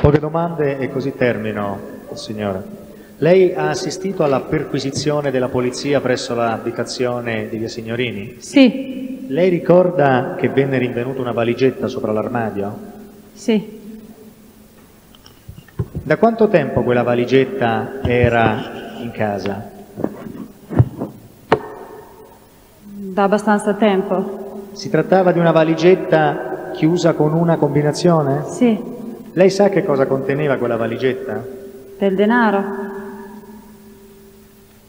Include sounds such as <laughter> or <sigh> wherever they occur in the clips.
poche domande e così termino, signora. Lei ha assistito alla perquisizione della polizia presso l'abitazione di via Signorini? Sì, Lei ricorda che venne rinvenuta una valigetta sopra l'armadio? sì. Da quanto tempo quella valigetta era in casa? Da abbastanza tempo. Si trattava di una valigetta chiusa con una combinazione? Sì, Lei sa che cosa conteneva quella valigetta? del denaro.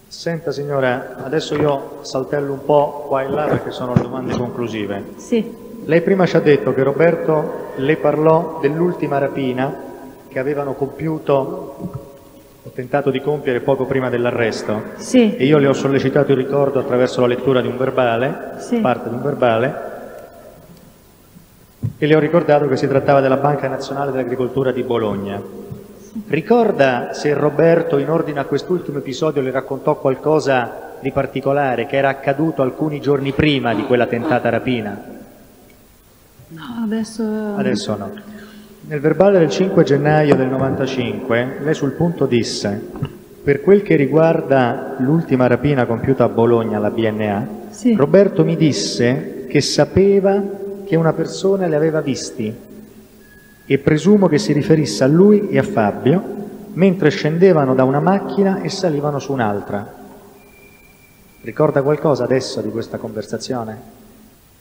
Senta signora, adesso io saltello un po' qua e là perché sono le domande conclusive. Sì, Lei prima ci ha detto che Roberto le parlò dell'ultima rapina che avevano compiuto o tentato di compiere poco prima dell'arresto sì, e io le ho sollecitato il ricordo attraverso la lettura di un verbale, Sì. parte di un verbale, e le ho ricordato che si trattava della Banca Nazionale dell'Agricoltura di Bologna. Ricorda se Roberto in ordine a quest'ultimo episodio le raccontò qualcosa di particolare che era accaduto alcuni giorni prima di quella tentata rapina? no, adesso... Adesso no. Nel verbale del 5 gennaio del 95 lei sul punto disse per quel che riguarda l'ultima rapina compiuta a Bologna alla BNA, Sì. Roberto mi disse che sapeva che una persona li aveva visti e presumo che si riferisse a lui e a Fabio mentre scendevano da una macchina e salivano su un'altra. Ricorda qualcosa adesso di questa conversazione?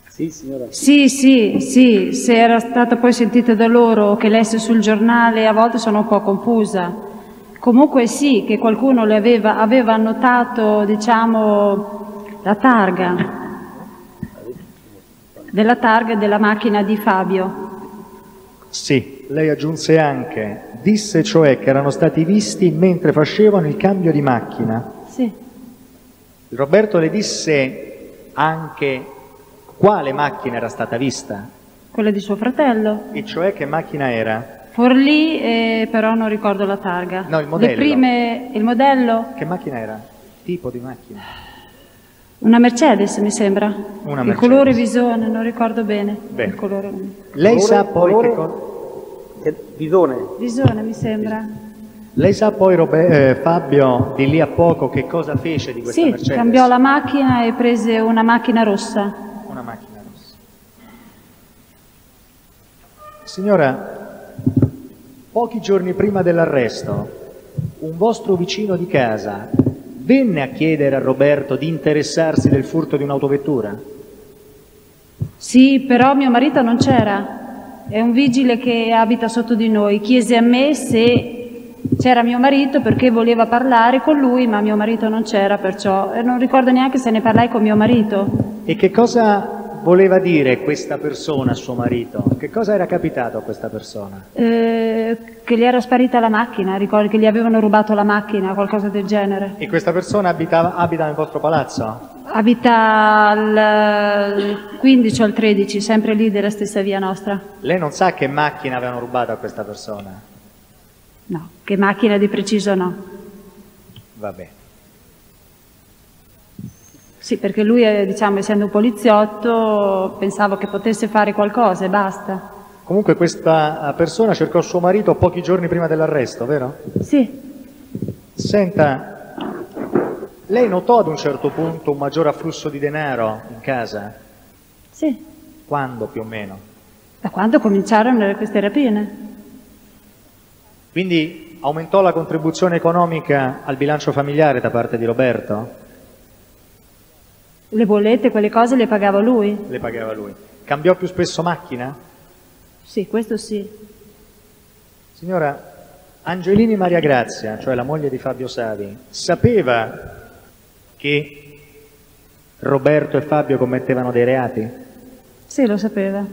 Sì, signora. Sì, sì, sì, se era stata poi sentita da loro che lesse sul giornale a volte sono un po' confusa. Comunque sì, che qualcuno le aveva, aveva annotato, diciamo, la targa, della targa della macchina di Fabio. Sì, lei aggiunse anche, disse cioè che erano stati visti mentre facevano il cambio di macchina. Sì, Roberto le disse anche quale macchina era stata vista, quella di suo fratello. e cioè che macchina era. Forlì, eh, però non ricordo la targa. No, il modello. Le prime, il modello? Che macchina era? Tipo di macchina? Una Mercedes, mi sembra. Una il Mercedes. colore visone, non ricordo bene. Bene. Il colore... Lei Colore- sa poi colore- che co- Che- Bidone. Visone, mi sembra. Lei sa poi Robe- eh, Fabio di lì a poco che cosa fece di questa Sì, Mercedes? cambiò la macchina e prese una macchina rossa. Una macchina rossa. Signora, pochi giorni prima dell'arresto, un vostro vicino di casa venne a chiedere a Roberto di interessarsi del furto di un'autovettura? Sì, però mio marito non c'era. È un vigile che abita sotto di noi. Chiese a me se c'era mio marito perché voleva parlare con lui, ma mio marito non c'era, perciò non ricordo neanche se ne parlai con mio marito. E che cosa voleva dire questa persona a suo marito? Che cosa era capitato a questa persona? Eh, che gli era sparita la macchina, ricordo che gli avevano rubato la macchina, qualcosa del genere. E questa persona abitava, abita nel vostro palazzo? Abita al 15 o al 13, sempre lì della stessa via nostra. Lei non sa che macchina avevano rubato a questa persona? No, che macchina di preciso no. Va bene. Sì, perché lui, eh, diciamo, essendo un poliziotto, pensavo che potesse fare qualcosa e basta. Comunque questa persona cercò suo marito pochi giorni prima dell'arresto, vero? Sì, Senta, lei notò ad un certo punto un maggior afflusso di denaro in casa? sì. Quando più o meno? Da quando cominciarono queste rapine? Quindi aumentò la contribuzione economica al bilancio familiare da parte di Roberto? Le bollette, quelle cose le pagava lui? Le pagava lui. Cambiò più spesso macchina? Sì, questo sì. Signora, Angelini Maria Grazia, cioè la moglie di Fabio Savi, sapeva che Roberto e Fabio commettevano dei reati? Sì, lo sapeva.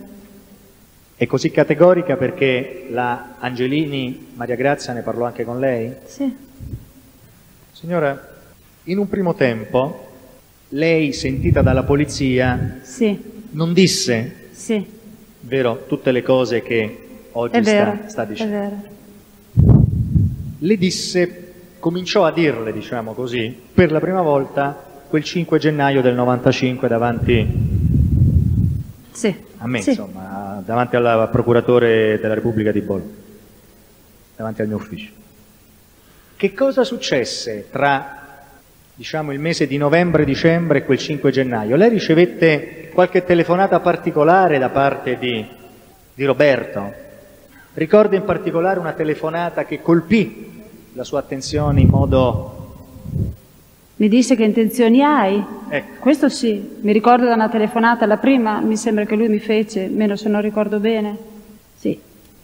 È così categorica perché la Angelini Maria Grazia ne parlò anche con lei? Sì. Signora, in un primo tempo lei, sentita dalla polizia, Sì, non disse, sì. vero, tutte le cose che oggi vero, sta, sta dicendo. Le disse, cominciò a dirle, diciamo così, per la prima volta quel 5 gennaio del 95 davanti Sì. a me, insomma, davanti al procuratore della Repubblica di Bologna. davanti al mio ufficio. Che cosa successe tra diciamo il mese di novembre, dicembre e quel 5 gennaio? Lei ricevette qualche telefonata particolare da parte di, di Roberto? Ricordo in particolare una telefonata che colpì la sua attenzione in modo... Mi disse che intenzioni hai? Ecco. Questo sì, mi ricordo da una telefonata, la prima mi sembra che lui mi fece, meno se non ricordo bene.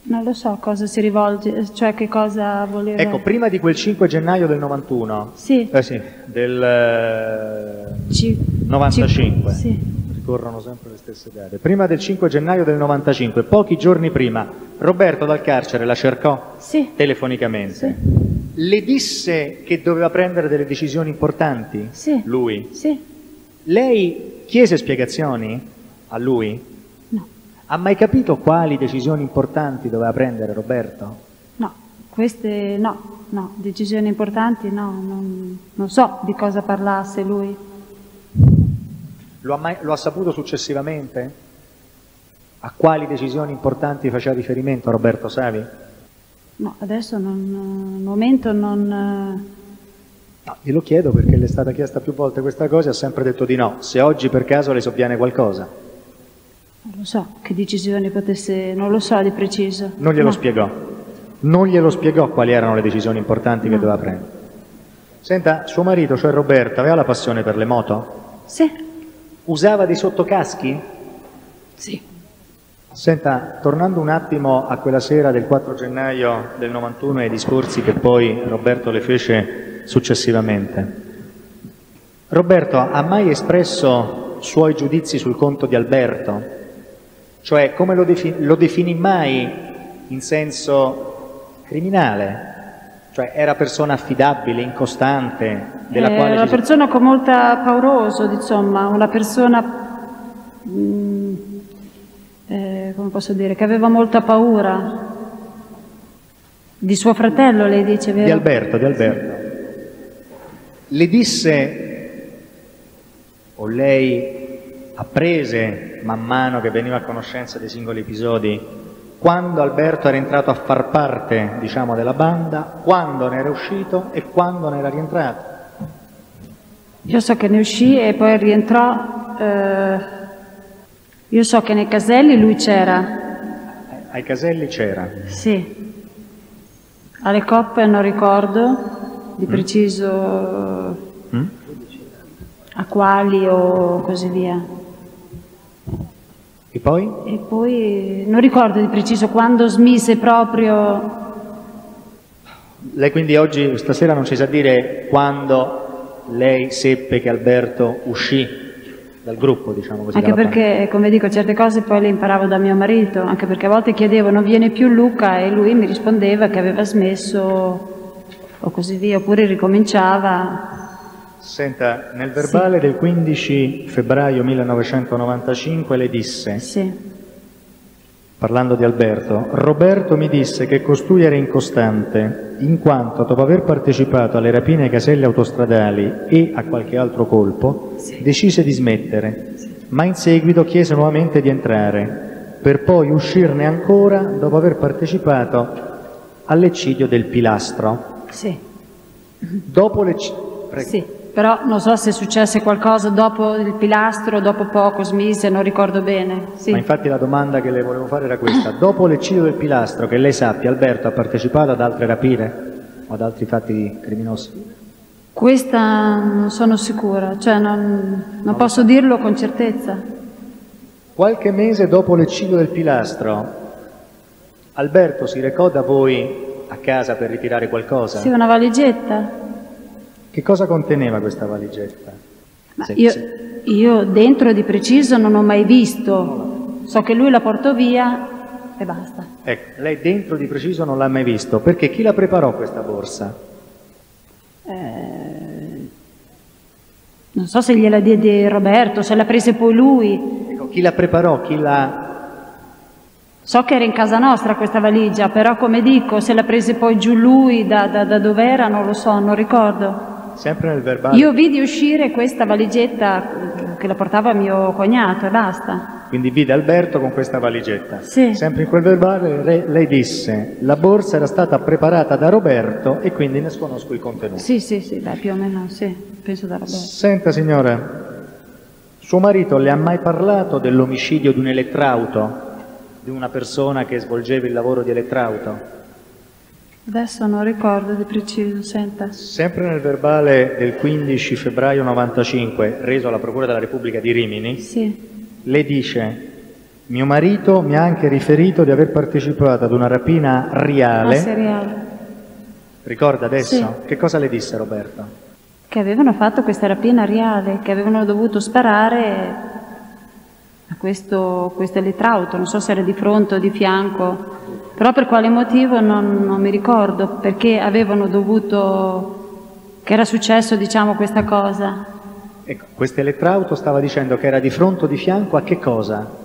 Sì, non lo so a cosa si rivolge, cioè che cosa voleva... Ecco, prima di quel 5 gennaio del 91, Sì. eh sì, del eh, Ci- 95, ci- sì. ricorrono sempre le stesse date, prima del 5 gennaio del 95, pochi giorni prima, Roberto dal carcere la cercò Sì, telefonicamente. Sì. Le disse che doveva prendere delle decisioni importanti? Sì. Lui? sì, Lei chiese spiegazioni a lui? Ha mai capito quali decisioni importanti doveva prendere Roberto? no, queste no, no, decisioni importanti no, non, non so di cosa parlasse lui. Lo ha, mai- lo ha saputo successivamente? A quali decisioni importanti faceva riferimento Roberto Savi? No, adesso non, al momento non... No, glielo chiedo perché le è stata chiesta più volte questa cosa e ha sempre detto di no. Se oggi per caso le sovviene qualcosa, Non lo so che decisioni potesse, non lo so di preciso. non glielo No. spiegò. Non glielo spiegò quali erano le decisioni importanti che No. doveva prendere. Senta, suo marito, cioè Roberto, aveva la passione per le moto? Sì, Usava dei sottocaschi? sì. Senta, tornando un attimo a quella sera del 4 gennaio del 91 e ai discorsi che poi Roberto le fece successivamente. Roberto ha mai espresso suoi giudizi sul conto di Alberto? Cioè, come lo, defi- lo definì mai in senso criminale? Cioè, era persona affidabile, incostante, della È quale una si- persona con molta pauroso, insomma, una persona, mm, eh, come posso dire, che aveva molta paura. Di suo fratello, lei dice, vero? Di Alberto, di Alberto. Le disse, o lei apprese man mano che veniva a conoscenza dei singoli episodi, quando Alberto era entrato a far parte, diciamo, della banda, quando ne era uscito e quando ne era rientrato. Io so che ne uscì e poi rientrò. eh, io so che nei caselli lui c'era, Ai caselli c'era. sì. Alle coppe non ricordo di preciso Mm? a quali o così via. E poi? E poi non ricordo di preciso quando smise proprio. Lei quindi oggi, stasera non ci sa dire quando lei seppe che Alberto uscì dal gruppo, diciamo così. Anche perché, come dico, certe cose poi le imparavo da mio marito, anche perché a volte chiedevo non viene più Luca e lui mi rispondeva che aveva smesso o così via, oppure ricominciava. Senta, nel verbale del 15 febbraio 1995 le disse, Sì, parlando di Alberto, Roberto mi disse che costui era incostante, in quanto dopo aver partecipato alle rapine ai caselli autostradali e a qualche altro colpo, decise di smettere, ma in seguito chiese nuovamente di entrare, per poi uscirne ancora dopo aver partecipato all'eccidio del pilastro. sì, Dopo l'eccidio... Sì. Però non so se successe qualcosa dopo il pilastro, dopo poco smise, non ricordo bene. Sì. Ma infatti la domanda che le volevo fare era questa. <clears throat> Dopo l'eccidio del pilastro, che lei sappia, Alberto ha partecipato ad altre rapine o ad altri fatti criminosi? Questa non sono sicura, cioè non, non posso dirlo con certezza. Qualche mese dopo l'eccidio del pilastro, Alberto si recò da voi a casa per ritirare qualcosa? Sì, una valigetta. Che cosa conteneva questa valigetta? Ma Se- io, se- io dentro di preciso non ho mai visto, so che lui la portò via e basta. Ecco, lei dentro di preciso non l'ha mai visto, perché chi la preparò questa borsa? Non so se gliela diede Roberto, se l'ha presa poi lui. Ecco, chi la preparò, chi la... So che era in casa nostra questa valigia, però come dico, se l'ha presa poi giù lui da, da, da dove era non lo so, non ricordo. Sempre nel verbale. Io vidi uscire questa valigetta che la portava mio cognato e basta. quindi vide Alberto con questa valigetta. Sì. Sempre in quel verbale re- lei disse la borsa era stata preparata da Roberto e quindi ne sconosco il contenuto. Sì, sì, sì, beh, più o meno sì, penso da Roberto. Senta signora, suo marito le ha mai parlato dell'omicidio di un elettrauto, di una persona che svolgeva il lavoro di elettrauto? Adesso non ricordo di preciso, senta. Sempre nel verbale del 15 febbraio 95, reso alla Procura della Repubblica di Rimini, Sì, le dice mio marito mi ha anche riferito di aver partecipato ad una rapina a reale. seriale. Ricorda adesso? Sì. Che cosa le disse Roberto? Che avevano fatto questa rapina reale, che avevano dovuto sparare a questo, questo elettrauto, non so se era di fronte o di fianco, però per quale motivo non, non mi ricordo, perché avevano dovuto, che era successo diciamo questa cosa. Ecco, questo elettrauto stava dicendo che era di fronte o di fianco a che cosa?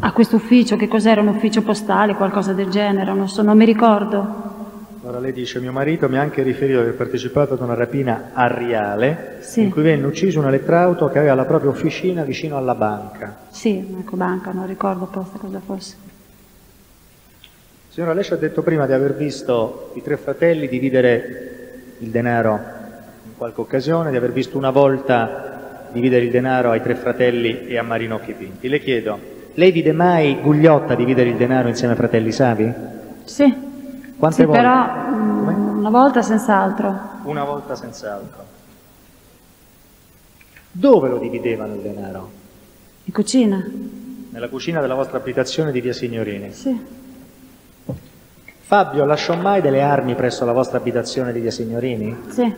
A questo ufficio, che cos'era? Un ufficio postale, qualcosa del genere, non so, non mi ricordo. Allora lei dice mio marito mi ha anche riferito di aver partecipato ad una rapina a Riale Sì. in cui venne ucciso un elettrauto che aveva la propria officina vicino alla banca. Sì, ecco, banca, non ricordo apposta cosa fosse. Signora, lei ci ha detto prima di aver visto i tre fratelli dividere il denaro in qualche occasione, di aver visto una volta dividere il denaro ai tre fratelli e a Marino Pinti. Le chiedo, lei vide mai Gugliotta dividere il denaro insieme ai fratelli Savi? Sì, Quante sì volte? però mm, una volta senz'altro. Una volta senz'altro. Dove lo dividevano il denaro? In cucina? Nella cucina della vostra abitazione di Via Signorini. Sì. Fabio lasciò mai delle armi presso la vostra abitazione di Via Signorini? Sì,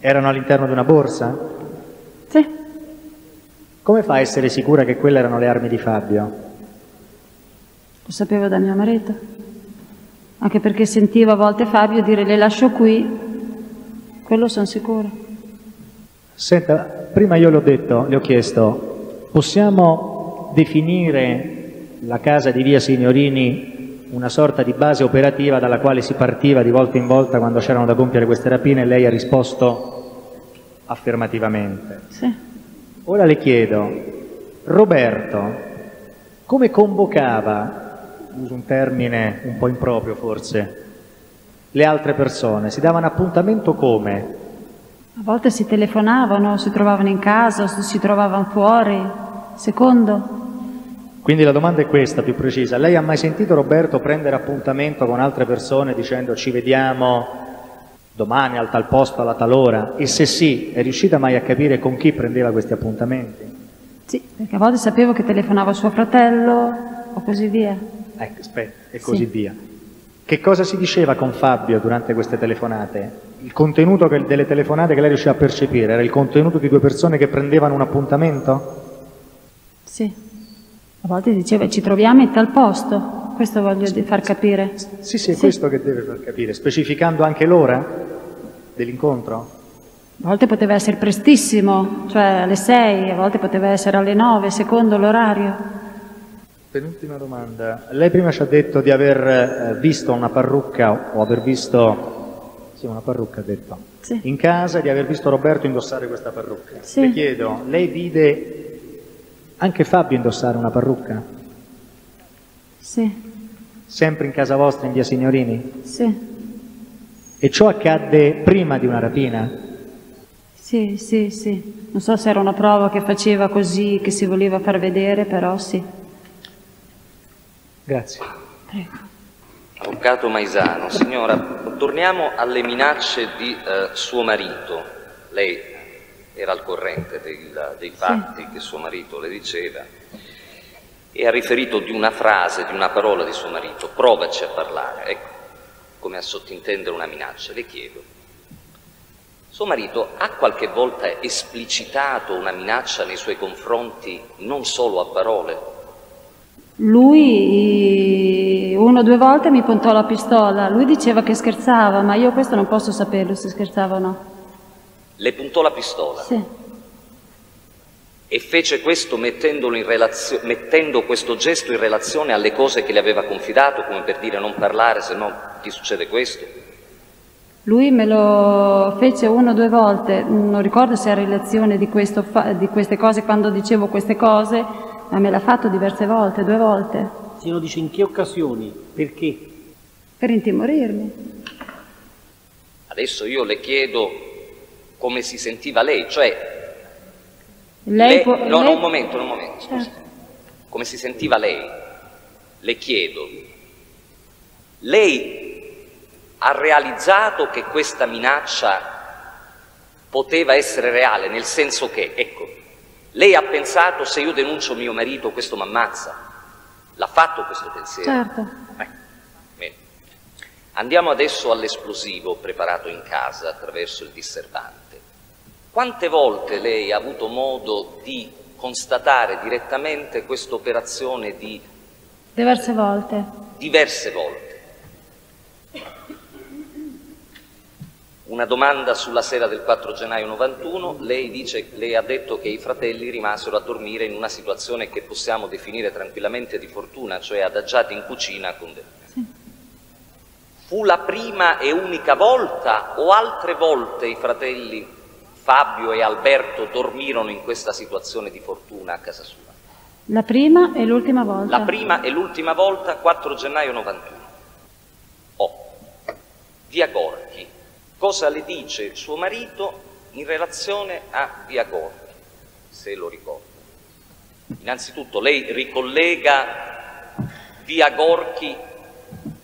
Erano all'interno di una borsa? sì, Come fa a essere sicura che quelle erano le armi di Fabio? lo sapevo da mio marito. Anche perché sentivo a volte Fabio dire le lascio qui, quello sono sicura. Senta, prima io le ho detto, le ho chiesto, possiamo definire la casa di Via Signorini una sorta di base operativa dalla quale si partiva di volta in volta quando c'erano da compiere queste rapine e lei ha risposto affermativamente. Sì. Ora le chiedo, Roberto, come convocava, uso un termine un po' improprio forse, le altre persone? Si davano appuntamento come? A volte si telefonavano, si trovavano in casa, si si trovavano fuori. Secondo, Quindi la domanda è questa, più precisa. Lei ha mai sentito Roberto prendere appuntamento con altre persone dicendo ci vediamo domani al tal posto, alla tal ora? E se sì, è riuscita mai a capire con chi prendeva questi appuntamenti? sì, perché a volte sapevo che telefonava suo fratello o così via. Ecco, aspetta, e Sì. così via. Che cosa si diceva con Fabio durante queste telefonate? Il contenuto che- delle telefonate che lei riusciva a percepire era il contenuto di due persone che prendevano un appuntamento? Sì. A volte diceva ci troviamo in tal posto, questo voglio di far capire. Sì, sì, è Sì. questo che deve far capire, specificando anche l'ora dell'incontro? A volte poteva essere prestissimo, cioè alle 6, a volte poteva essere alle 9, secondo l'orario. Penultima domanda. Lei prima ci ha detto di aver eh, visto una parrucca o aver visto... Sì, una parrucca ha detto. Sì. In casa e di aver visto Roberto indossare questa parrucca. Sì. Le chiedo, lei vide anche Fabio indossare una parrucca? Sì, Sempre in casa vostra in via Signorini? sì, E ciò accadde prima di una rapina? sì, sì, sì. Non so se era una prova che faceva così, che si voleva far vedere, però sì. Grazie. Prego. Avvocato Maisano, signora, torniamo alle minacce di eh, suo marito. Lei era al corrente del- dei fatti che suo marito le diceva e ha riferito di una frase, di una parola di suo marito. Provaci a parlare, ecco, come a sottintendere una minaccia. Le chiedo, suo marito ha qualche volta esplicitato una minaccia nei suoi confronti, non solo a parole? Lui una o due volte mi puntò la pistola, lui diceva che scherzava, ma io questo non posso saperlo se scherzava o no. Le puntò la pistola? Sì, E fece questo mettendolo in relazio- mettendo questo gesto in relazione alle cose che le aveva confidato, come per dire non parlare, se no ti succede questo. lui me lo fece una o due volte, non ricordo se era in relazione di, questo fa- di queste cose, quando dicevo queste cose, ma me l'ha fatto diverse volte, due volte, Se uno dice in che occasioni, perché? per intimorirmi. Adesso io le chiedo come si sentiva lei, cioè Lei lei- può... no, no, lei- un momento, un momento. Certo. Come si sentiva lei? Le chiedo. Lei ha realizzato che questa minaccia poteva essere reale, nel senso che, ecco, lei ha pensato se io denuncio mio marito questo mi ammazza? L'ha fatto questo pensiero? Certo. Eh. Andiamo adesso all'esplosivo preparato in casa attraverso il disservante. Quante volte lei ha avuto modo di constatare direttamente questa operazione di Diverse volte. diverse volte? Una domanda sulla sera del 4 gennaio 91, lei, dice, lei ha detto che i fratelli rimasero a dormire in una situazione che possiamo definire tranquillamente di fortuna, cioè adagiati in cucina con del Fu la prima e unica volta o altre volte i fratelli Fabio e Alberto dormirono in questa situazione di fortuna a casa sua? La prima e l'ultima volta. La prima e l'ultima volta 4 gennaio 91. Oh, via Gorchi. Cosa le dice suo marito in relazione a via Gorchi, se lo ricorda? Innanzitutto lei ricollega via Gorchi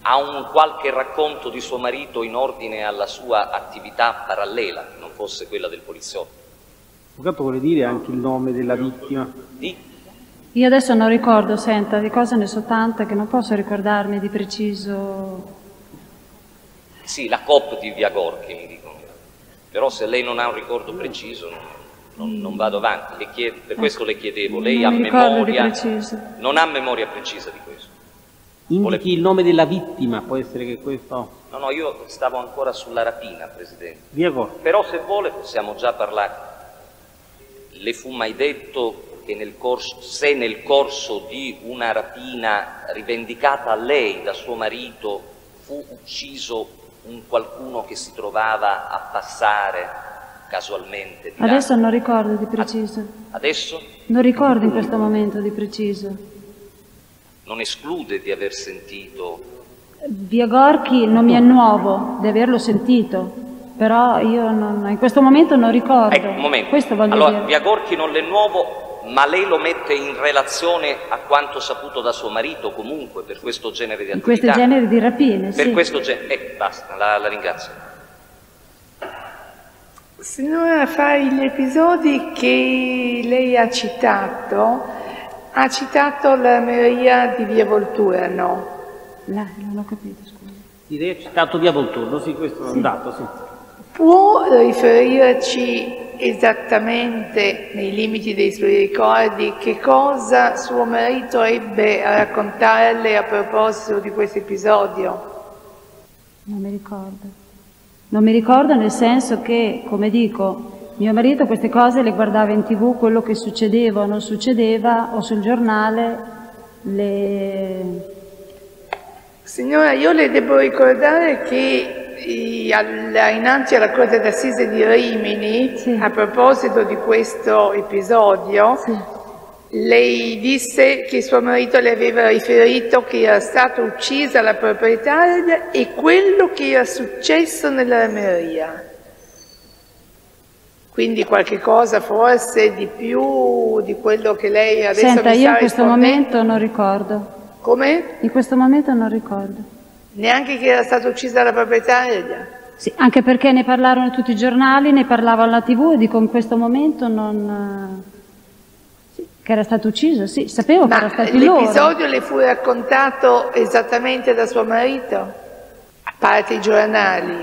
a un qualche racconto di suo marito in ordine alla sua attività parallela, fosse quella del poliziotto. Avvocato vuole dire anche il nome della vittima? Di Io adesso non ricordo, senta, di cose ne so tante che non posso ricordarmi di preciso. Sì, la COP di Via Gorchi, mi dicono. Però se lei non ha un ricordo preciso, non, non- non vado avanti. Le chied- per questo le chiedevo, lei non ha memoria... Non ha memoria precisa di questo. Indichi il nome della vittima, può essere che questo... No, no, io stavo ancora sulla rapina, Presidente. Via Gorki. Però se vuole possiamo già parlare. Le fu mai detto che nel corso, se nel corso di una rapina rivendicata a lei da suo marito fu ucciso un qualcuno che si trovava a passare casualmente di là? Adesso non ricordo di preciso. Adesso Non ricordo in questo momento di preciso. Non esclude di aver sentito Via Gorchi non mi è nuovo di averlo sentito, però io non- in questo momento non ricordo. Ecco, un momento. Questo voglio allora, dire. Via Gorchi non le è nuovo, ma lei lo mette in relazione a quanto saputo da suo marito comunque per questo genere di In attività. questi generi di rapine, Per sì. questo genere. Ecco, basta, la, la ringrazio. Signora, fra gli episodi che lei ha citato, ha citato la Maria di Via Voltura, no? La- non ho capito, scusa. Lei ha citato Via Volturno, sì, questo è un dato, sì. Può riferirci esattamente, nei limiti dei suoi ricordi, che cosa suo marito ebbe a raccontarle a proposito di questo episodio? Non mi ricordo. Non mi ricordo nel senso che, come dico, mio marito queste cose le guardava in tv, quello che succedeva o non succedeva, o sul giornale, le... Signora, io le devo ricordare che eh, innanzi alla Corte d'Assise di Rimini, Sì. a proposito di questo episodio, Sì. lei disse che suo marito le aveva riferito che era stata uccisa la proprietaria e quello che era successo nella rameria. Quindi qualche cosa forse di più di quello che lei adesso Senta, mi io in questo momento non ricordo. Come? In questo momento non ricordo. Neanche che era stata uccisa la proprietaria? Sì, anche perché ne parlarono tutti i giornali, ne parlava alla tv e dico in questo momento non... sì, che era stato ucciso, sì, sapevo che Ma erano stati loro. l'episodio le fu raccontato esattamente da suo marito? A parte i giornali?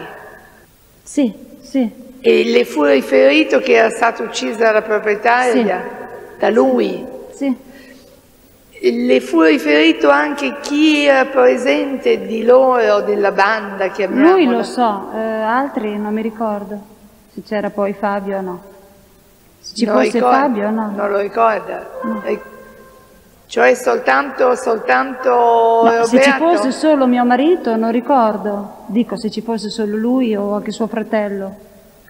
Sì, sì, E le fu riferito che era stata uccisa la proprietaria? Da lui? sì. Le fu riferito anche chi era presente di loro, della banda, chiamiamola? Lui lo so, eh, altri non mi ricordo se c'era poi Fabio o no. Se ci Non fosse ricorda? Fabio o no. Non lo ricorda? Eh, Cioè soltanto, soltanto No, se ci fosse solo mio marito non ricordo, dico se ci fosse solo lui o anche suo fratello,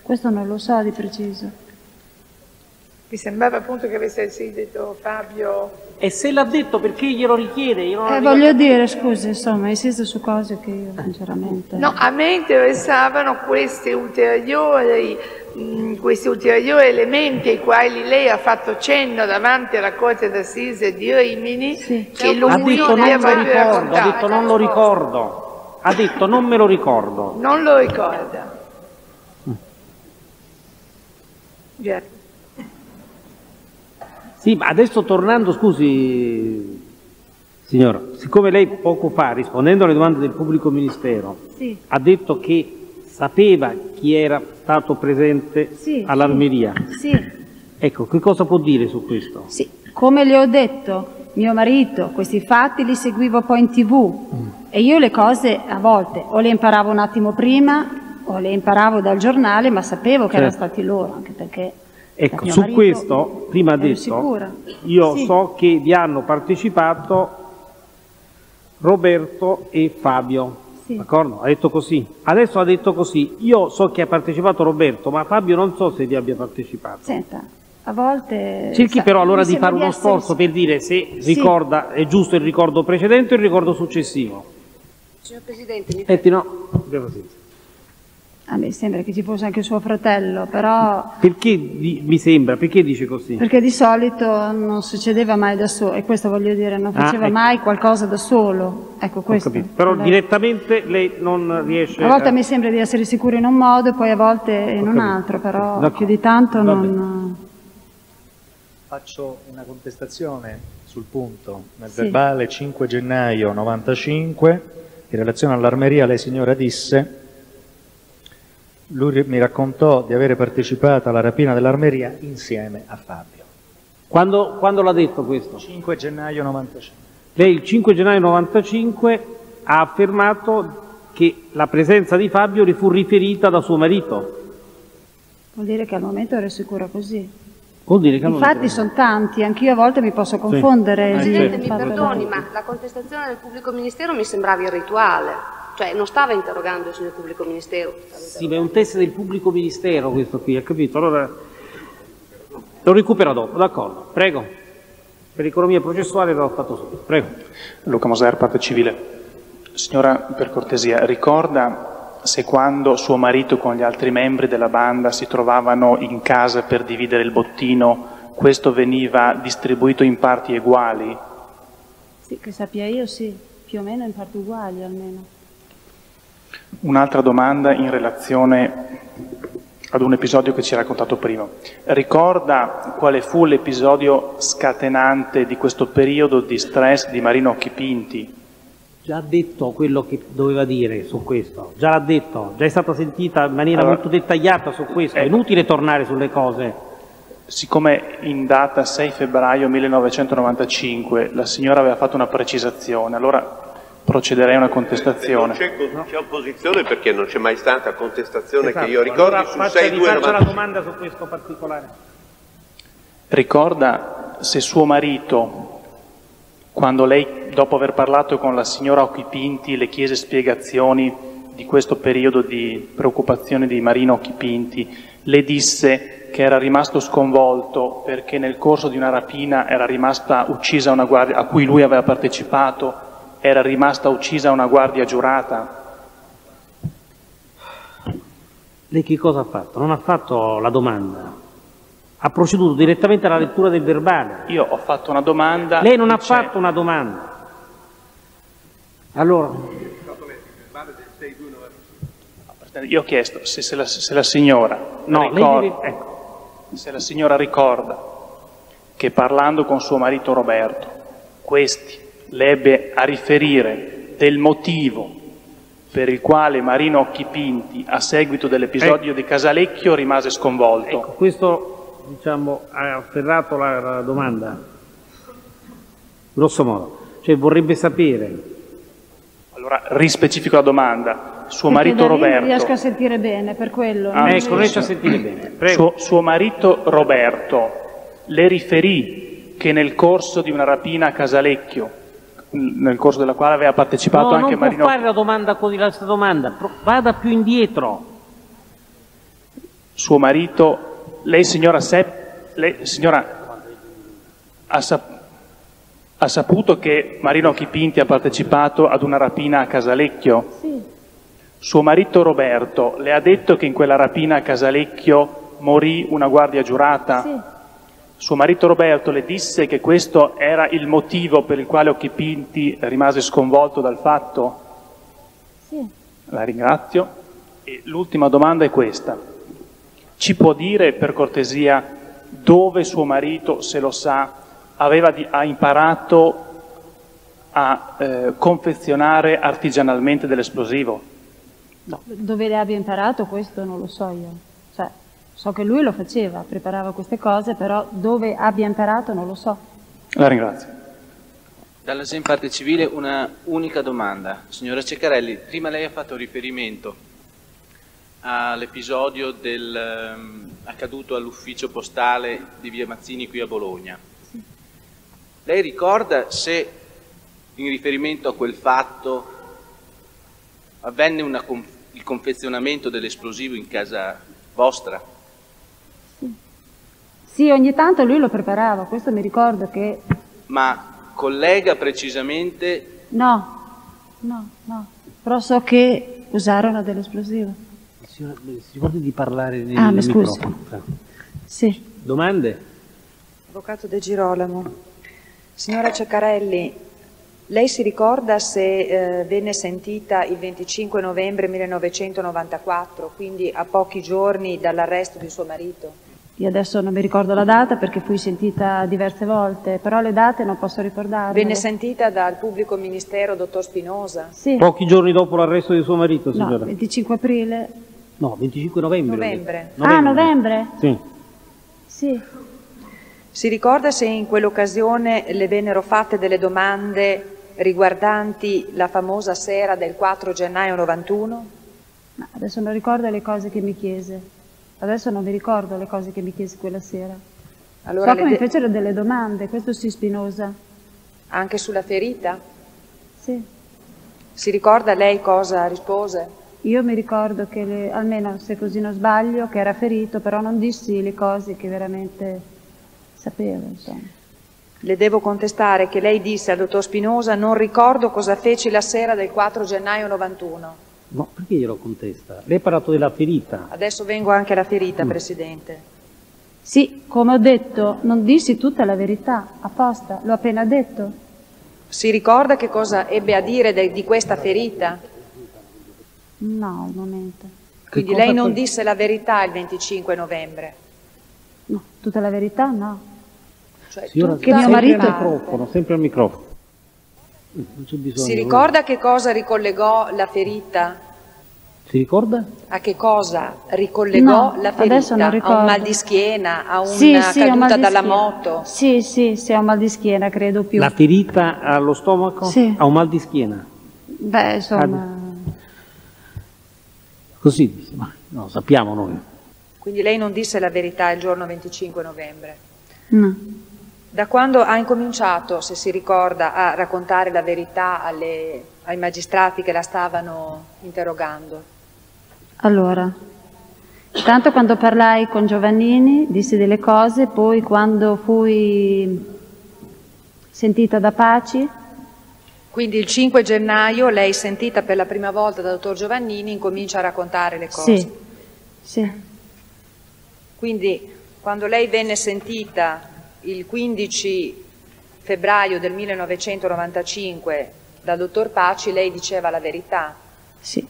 questo non lo so di preciso. Mi sembrava appunto che avesse sì detto Fabio. E se l'ha detto perché glielo richiede? Io non Eh, voglio dire, scusi, insomma, insisto su cose che io sinceramente... No, a me interessavano questi ulteriori, mh, questi ulteriori elementi ai quali lei ha fatto cenno davanti alla Corte d'Assise di Rimini Sì. che lui Ha detto non mi lo ricordo, ha detto non lo ricordo. Ha detto non me lo ricordo. Non lo ricorda. Grazie. Sì, ma adesso tornando, scusi, signora, siccome lei poco fa, rispondendo alle domande del pubblico ministero, Sì. ha detto che sapeva chi era stato presente Sì, all'armeria, Sì, ecco, che cosa può dire su questo? sì, come le ho detto, mio marito, questi fatti li seguivo poi in tv e io le cose a volte o le imparavo un attimo prima o le imparavo dal giornale, ma sapevo che erano Certo. stati loro, anche perché... Ecco, mio su questo, prima detto, sicura. io Sì. so che vi hanno partecipato Roberto e Fabio. Sì. D'accordo? Ha detto così. Adesso ha detto così. Io so che ha partecipato Roberto, ma Fabio non so se vi abbia partecipato. Senta, a volte... Cerchi sa- però allora di fare uno essere- sforzo per dire se Sì. ricorda, è giusto il ricordo precedente o il ricordo successivo. Signor Presidente, mi Senti, no, abbiamo sentito. A me sembra che ci fosse anche suo fratello, però... Perché di- mi sembra? Perché dice così? Perché di solito non succedeva mai da solo, e questo voglio dire, non Ah, faceva ecco. mai qualcosa da solo. Ecco questo. Però Allora, direttamente lei non riesce A volte a... mi sembra di essere sicuro in un modo e poi a volte in un capito. altro, però D'accordo. più di tanto Va non... Faccio una contestazione sul punto. Nel Sì. verbale 5 gennaio 95, in relazione all'armeria, lei signora disse, lui mi raccontò di avere partecipato alla rapina dell'armeria insieme a Fabio. Quando, quando l'ha detto questo? 5 gennaio 95. Lei il 5 gennaio 95 ha affermato che la presenza di Fabio le fu riferita da suo marito. Vuol dire che al momento ero sicura così. Vuol dire che I non fatti sono tanti, anch'io a volte mi posso confondere. Di- Presidente, mi perdoni, ma la contestazione del pubblico ministero mi sembrava irrituale. Cioè, non stava interrogando il signor pubblico ministero. Sì, ma è un test del pubblico ministero questo qui, ha capito? Allora lo recupero dopo, d'accordo. Prego. Per economia processuale l'ho fatto subito. Prego. Luca Moser, parte civile. Signora, per cortesia, ricorda se quando suo marito con gli altri membri della banda si trovavano in casa per dividere il bottino, questo veniva distribuito in parti uguali? Sì, che sappia io sì, più o meno in parti uguali almeno. Un'altra domanda in relazione ad un episodio che ci ha raccontato prima. Ricorda quale fu l'episodio scatenante di questo periodo di stress di Marino Occhipinti? Già ha detto quello che doveva dire su questo, già l'ha detto, già è stata sentita in maniera Allora- molto dettagliata su questo, è Eh. inutile tornare sulle cose. Siccome in data 6 febbraio 1995 la signora aveva fatto una precisazione, allora procederei a una Non contestazione. c'è, con- c'è opposizione perché non c'è mai stata contestazione Esatto, che io ricordi allora su faccia, rifaccia la 6295. domanda su questo particolare. Ricorda se suo marito, quando lei, dopo aver parlato con la signora Occhipinti, le chiese spiegazioni di questo periodo di preoccupazione di Marino Occhipinti, le disse che era rimasto sconvolto perché nel corso di una rapina era rimasta uccisa una guardia a cui lui aveva partecipato, era rimasta uccisa una guardia giurata. Lei che cosa ha fatto? Non ha fatto la domanda, ha proceduto direttamente alla lettura del verbale. Io ho fatto una domanda. Lei non ha fatto una domanda. Allora, Io ho chiesto se, se la, se la signora no, lei ricorda, deve- ecco, se la signora ricorda che parlando con suo marito Roberto, questi le ebbe a riferire del motivo per il quale Marino Occhipinti, a seguito dell'episodio di Casalecchio, rimase sconvolto. ecco, questo diciamo, ha afferrato la, la domanda, grosso modo. Cioè vorrebbe sapere, Allora rispecifico la domanda. Suo Perché marito da lì non Roberto, riesco a sentire bene, per quello. Ah, non ecco, riesco. a sentire bene. Prego. suo, suo marito Roberto le riferì che nel corso di una rapina a Casalecchio, nel corso della quale aveva partecipato No, anche non può Marino fare la domanda con la stessa domanda, vada più indietro. suo marito, lei signora seppe, lei, signora, ha, sap- ha saputo che Marino Chipinti ha partecipato ad una rapina a Casalecchio? Sì, Suo marito Roberto le ha detto che in quella rapina a Casalecchio morì una guardia giurata? sì, Suo marito Roberto le disse che questo era il motivo per il quale Occhipinti rimase sconvolto dal fatto? sì. La ringrazio. E l'ultima domanda è questa. Ci può dire per cortesia dove suo marito, se lo sa, aveva di- ha imparato a eh, confezionare artigianalmente dell'esplosivo? Dove le abbia imparato questo non lo so io. So che lui lo faceva, preparava queste cose, però dove abbia imparato non lo so. La ringrazio. Dalla Zen Parte Civile una unica domanda. Signora Ceccarelli, prima lei ha fatto riferimento all'episodio del, ehm, accaduto all'ufficio postale di Via Mazzini qui a Bologna. Lei ricorda se in riferimento a quel fatto avvenne una con- il confezionamento dell'esplosivo in casa vostra? Sì, ogni tanto lui lo preparava, questo mi ricordo che... Ma collega precisamente No, no, no. Però so che usarono dell'esplosivo. Signora, si ricordi di parlare nel Ah, mi scusi. Sì. Domande? Avvocato De Girolamo. Signora Ceccarelli, lei si ricorda se eh, venne sentita il 25 novembre 1994, quindi a pochi giorni dall'arresto di suo marito? Io adesso non mi ricordo la data perché fui sentita diverse volte, però le date non posso ricordarle. Venne sentita dal pubblico ministero dottor Spinosa? Sì. Pochi giorni dopo l'arresto di suo marito, No, signora? 25 aprile. No, 25 novembre. Novembre. Ah, novembre? Sì. Sì. Si ricorda se in quell'occasione le vennero fatte delle domande riguardanti la famosa sera del 4 gennaio 91? No, adesso non ricordo le cose che mi chiese. Adesso non mi ricordo le cose che mi chiese quella sera. Allora so che de- fecero delle domande, questo sì Spinosa. Anche sulla ferita? Sì. Si ricorda lei cosa rispose? Io mi ricordo che, le- almeno se così non sbaglio, che era ferito, però non dissi le cose che veramente sapevo, insomma. Le devo contestare che lei disse al dottor Spinosa non ricordo cosa feci la sera del 4 gennaio 91. No, perché glielo contesta? Lei ha parlato della ferita. Adesso vengo anche alla ferita, Presidente. Sì, come ho detto, non dissi tutta la verità, apposta, l'ho appena detto. Si ricorda che cosa ebbe a dire de- di questa ferita? No, al momento. Quindi lei non disse la verità il 25 novembre. No, tutta la verità no. Cioè, Signora, Che mio marito- parte. al microfono, sempre al microfono. Bisogno. Si ricorda che cosa ricollegò la ferita? Si ricorda? A che cosa ricollegò No, la ferita? A un mal di schiena? A una Sì, sì, caduta di dalla moto? Sì, sì, sì, ho mal di schiena, credo più. La ferita allo stomaco? Sì. Ha un mal di schiena? Beh, insomma, Così dice, ma no, sappiamo noi. Quindi lei non disse la verità il giorno 25 novembre. no. Da quando ha incominciato, se si ricorda, a raccontare la verità alle- ai magistrati che la stavano interrogando? Allora, tanto quando parlai con Giovannini dissi delle cose, poi quando fui sentita da Paci, Quindi il 5 gennaio lei, sentita per la prima volta dal dottor Giovannini, incomincia a raccontare le cose. sì, sì, Quindi quando lei venne sentita il 15 febbraio del 1995 dal dottor Paci, lei diceva la verità. sì.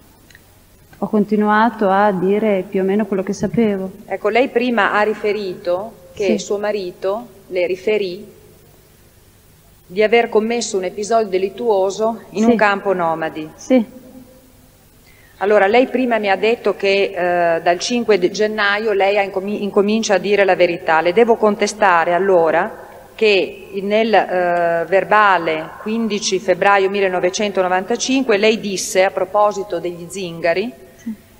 Ho continuato a dire più o meno quello che sapevo. Ecco, lei prima ha riferito che Sì. suo marito le riferì di aver commesso un episodio delittuoso in Sì. un campo nomadi. Sì, Allora, lei prima mi ha detto che eh, dal 5 de- gennaio lei incomincia a dire la verità. Le devo contestare allora che nel eh, verbale 15 febbraio 1995 lei disse a proposito degli zingari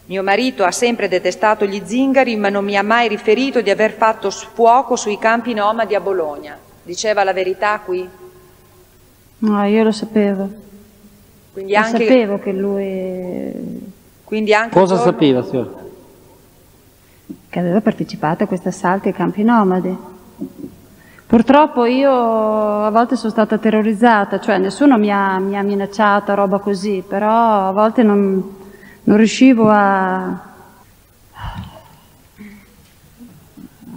mio marito ha sempre detestato gli zingari ma non mi ha mai riferito di aver fatto fuoco sui campi nomadi a Bologna. Diceva la verità qui? no, io lo sapevo. Quindi Lo anche, sapevo che lui quindi anche Cosa il giorno- sapeva, signora? che aveva partecipato a questi assalti ai campi nomadi. Purtroppo io a volte sono stata terrorizzata, cioè nessuno mi ha, mi ha minacciato, roba così, però a volte non, non riuscivo a,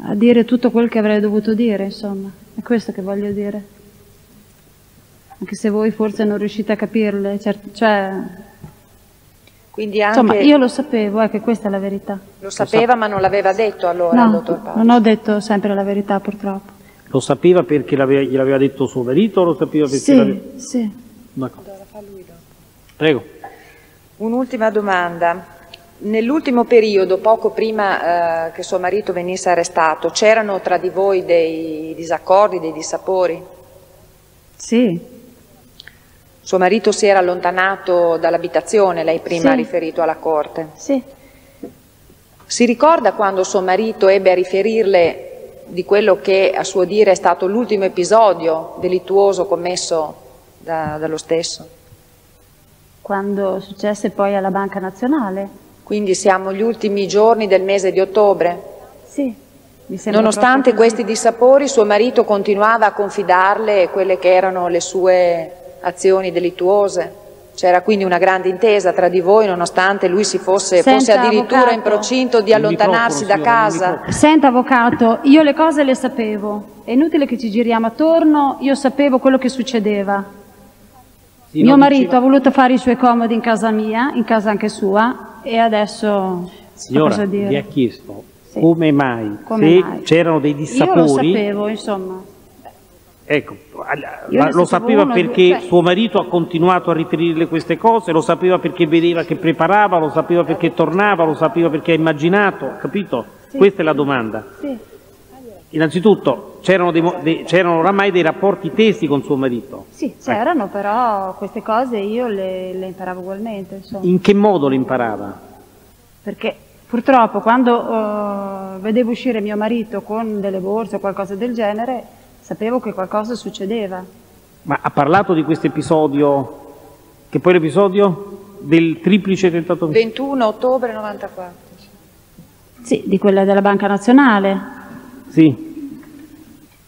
a dire tutto quel che avrei dovuto dire, insomma, è questo che voglio dire. Anche se voi forse non riuscite a capirle, cioè, Quindi anche insomma, io lo sapevo, è che questa è la verità. lo sapeva ma non l'aveva detto allora al No, dottor Paolo. non ho detto sempre la verità purtroppo. Lo sapeva perché l'aveva- gliel'aveva detto suo marito o lo sapeva perché Sì, l'aveva... sì. D'accordo. Prego. Un'ultima domanda. Nell'ultimo periodo, poco prima eh, che suo marito venisse arrestato, c'erano tra di voi dei disaccordi, dei dissapori? Sì, Suo marito si era allontanato dall'abitazione, lei prima Sì. ha riferito alla corte. sì. Si ricorda quando suo marito ebbe a riferirle di quello che a suo dire è stato l'ultimo episodio delittuoso commesso da- dallo stesso? Quando successe poi alla Banca Nazionale? Quindi siamo agli ultimi giorni del mese di ottobre. Sì. Nonostante questi dissapori, suo marito continuava a confidarle quelle che erano le sue azioni delittuose. C'era quindi una grande intesa tra di voi, nonostante lui si fosse, Senta, fosse addirittura avvocato. in procinto di allontanarsi da casa. Senta avvocato, io le cose le sapevo, è inutile che ci giriamo attorno, io sapevo quello che succedeva. Sì, Mio marito diceva- ha voluto fare i suoi comodi in casa mia, in casa anche sua, e adesso Signora, cosa dire? vi ha chiesto Sì. come mai, Come se mai? c'erano dei Io lo dissapori, sapevo, insomma. Ecco, lo sapeva uno, perché cioè- suo marito ha continuato a riferirle queste cose, lo sapeva perché vedeva che preparava, lo sapeva perché tornava, lo sapeva perché ha immaginato, capito? Sì. Questa è la domanda. Sì. Innanzitutto, c'erano, dei c'erano oramai dei rapporti tesi con suo marito. Sì, c'erano, però queste cose io le, le imparavo ugualmente, insomma. In che modo le imparava? Perché purtroppo quando eh, vedevo uscire mio marito con delle borse o qualcosa del genere, sapevo che qualcosa succedeva. Ma ha parlato di questo episodio, che poi l'episodio del triplice tentato 21 ottobre 94. Sì, di quella della Banca Nazionale. Sì,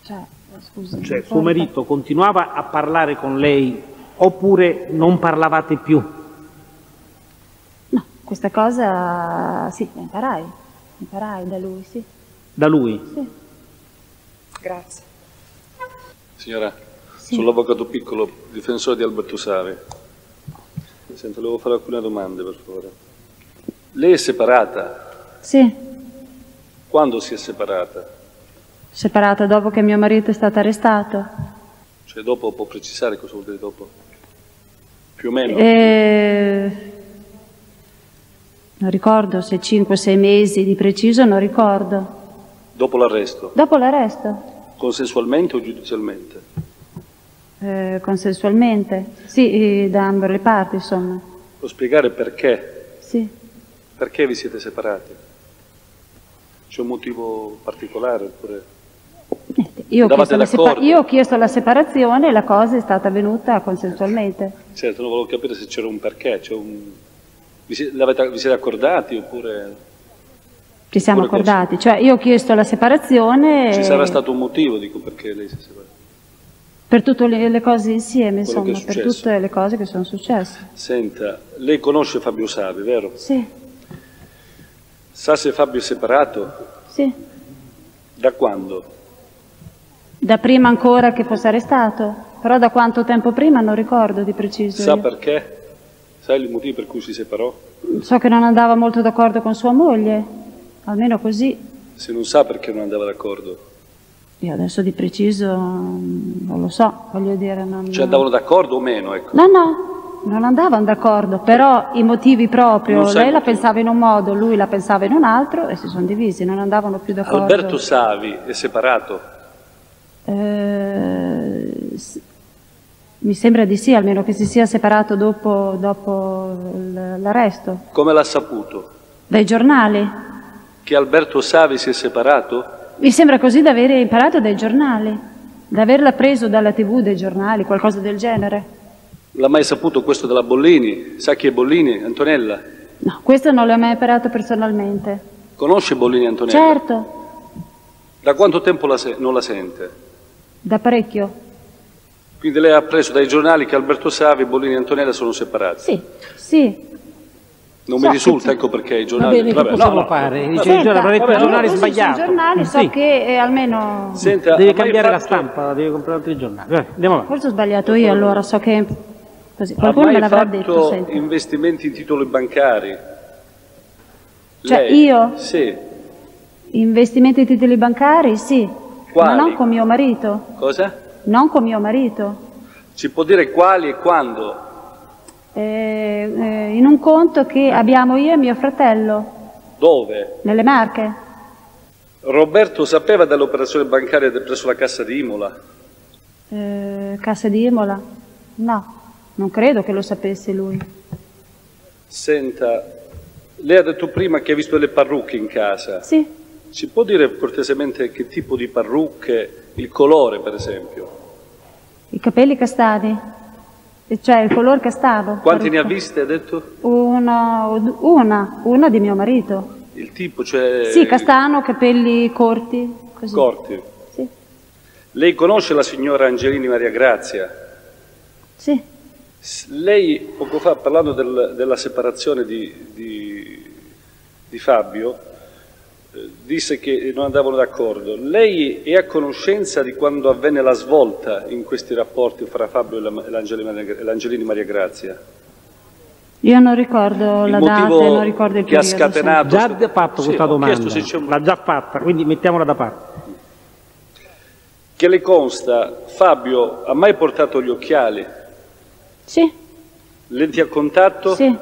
Cioè, eh, scusi. cioè suo marito continuava a parlare con lei oppure non parlavate più? No, questa cosa sì, la imparai. la Imparai da lui, sì. Da lui? sì. Grazie. Signora, Sì. sull'avvocato piccolo, difensore di Alberto Savi. Senta, devo fare alcune domande, per favore. Lei è separata? Sì, Quando si è separata? separata dopo che mio marito è stato arrestato. Cioè, dopo può precisare cosa vuol dire dopo? Più o meno? Eh, non ricordo se 5-6 mesi di preciso, non ricordo. Dopo l'arresto? Dopo l'arresto, Consensualmente o giudizialmente? eh, consensualmente. Sì, eh, da ambo le parti, insomma. Può spiegare perché? Sì. Perché vi siete separati? C'è un motivo particolare oppure... Io ho, io ho chiesto la separazione e la cosa è stata avvenuta consensualmente. Certo, non volevo capire se c'era un perché, c'è un... Vi, si- l'avete- vi siete accordati oppure Ci siamo accordati. Cioè, io ho chiesto la separazione ci e- sarà stato un motivo, dico, perché lei si è separata? per tutte le, le cose insieme, Quello insomma, per tutte le cose che sono successe. Senta, lei conosce Fabio Savi, vero? Sì, Sa se Fabio è separato? sì. Da quando? Da prima ancora che fosse arrestato, però da quanto tempo prima non ricordo di preciso. Sa io. perché? Sa il motivo per cui si separò? So che non andava molto d'accordo con sua moglie, almeno così. Se non sa perché non andava d'accordo? Io adesso di preciso mm, non lo so, voglio dire. Non... Cioè andavano d'accordo o meno, ecco? No, no, non andavano d'accordo, però i motivi proprio, lei il la motivo. pensava in un modo, lui la pensava in un altro e si sono divisi, non andavano più d'accordo. Alberto Savi è separato? Eh, mi sembra di sì, almeno che si sia separato dopo, dopo l'arresto. Come l'ha saputo? Dai giornali? Che Alberto Savi si è separato? Mi sembra così da aver imparato dai giornali, da averla preso dalla tv dei giornali, qualcosa del genere. L'ha mai saputo questo della Bollini? Sa chi è Bollini? Antonella? No, questo non l'ho mai imparato personalmente. Conosce Bollini Antonella? Certo, Da quanto tempo la non la sente? Da parecchio? Quindi lei ha appreso dai giornali che Alberto Savi, Bollini e Antonella sono separati? Sì, sì. Non So mi risulta, ecco perché i Va giornali... bene, che possiamo fare? Dice, Senta, il giornale- avrà letto i io giornali così sbagliato. Giornali so Sì. che eh, almeno... Senta, mai cambiare la fatto- stampa, deve comprare altri giornali. Vai, andiamo avanti. Forse ho sbagliato io allora, so che... Così. Qualcuno me l'avrà fatto detto, senti. investimenti in titoli bancari? Cioè, Lei? io? Sì. Investimenti in titoli bancari? Sì. Quali? Ma non con mio marito. Cosa? Non con mio marito. Ci può dire quali e quando? Eh, eh, in un conto che abbiamo io e mio fratello, Dove? nelle Marche. Roberto sapeva dell'operazione bancaria presso la Cassa di Imola? Eh, Cassa di Imola? No, non credo che lo sapesse lui. Senta, lei ha detto prima che ha visto delle parrucche in casa. Sì. Ci può dire cortesemente che tipo di parrucche, il colore per esempio? I capelli castani, cioè il color castano. Quanti ne ha viste, ha detto? Una, una, una di mio marito. Il tipo, cioè... Sì, castano, capelli corti, così. Corti. Sì. Lei conosce la signora Angelini Maria Grazia? Sì. Lei poco fa, parlando del- della separazione di, di- di Fabio, disse che non andavano d'accordo. Lei è a conoscenza di quando avvenne la svolta in questi rapporti fra Fabio e la- e l'Angelini Maria- Grazia? Io non ricordo la data non ricordo il che ha periodo. sì. scatenato... Già ha fatto Sì, questa domanda. un- L'ha già fatta, quindi mettiamola da parte. Che le consta, Fabio ha mai portato gli occhiali? Sì. Lenti a contatto? Sì,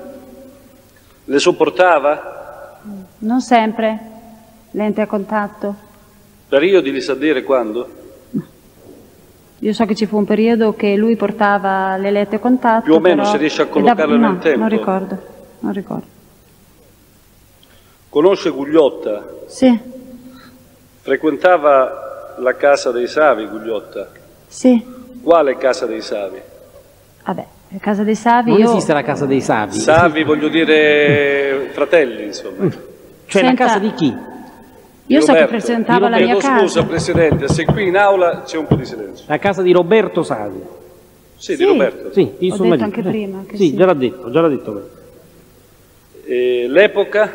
Le sopportava? non sempre. Lente a contatto. Periodi li sa dire quando? Io so che ci fu un periodo che lui portava le lette a contatto. Più o meno, però- se riesce a e da- collocarlo no, nel tempo. Non ricordo, non ricordo. Conosce Gugliotta? Sì, Frequentava la casa dei Savi, Gugliotta? sì. Quale casa dei Savi? Vabbè, a casa dei Savi Non io... esiste la casa dei savi. Savi, voglio dire, fratelli, insomma. Cioè la Senta, casa di chi? Io so che Roberto. presentava la mia Chiedo casa. scusa, Presidente, se qui in aula c'è un po' di silenzio. La casa di Roberto Savi. Sì, Sì. di Roberto. Sì, Ho detto marito. anche Eh, prima che sì, sì. già l'ha detto, già l'ha detto. lui. E l'epoca?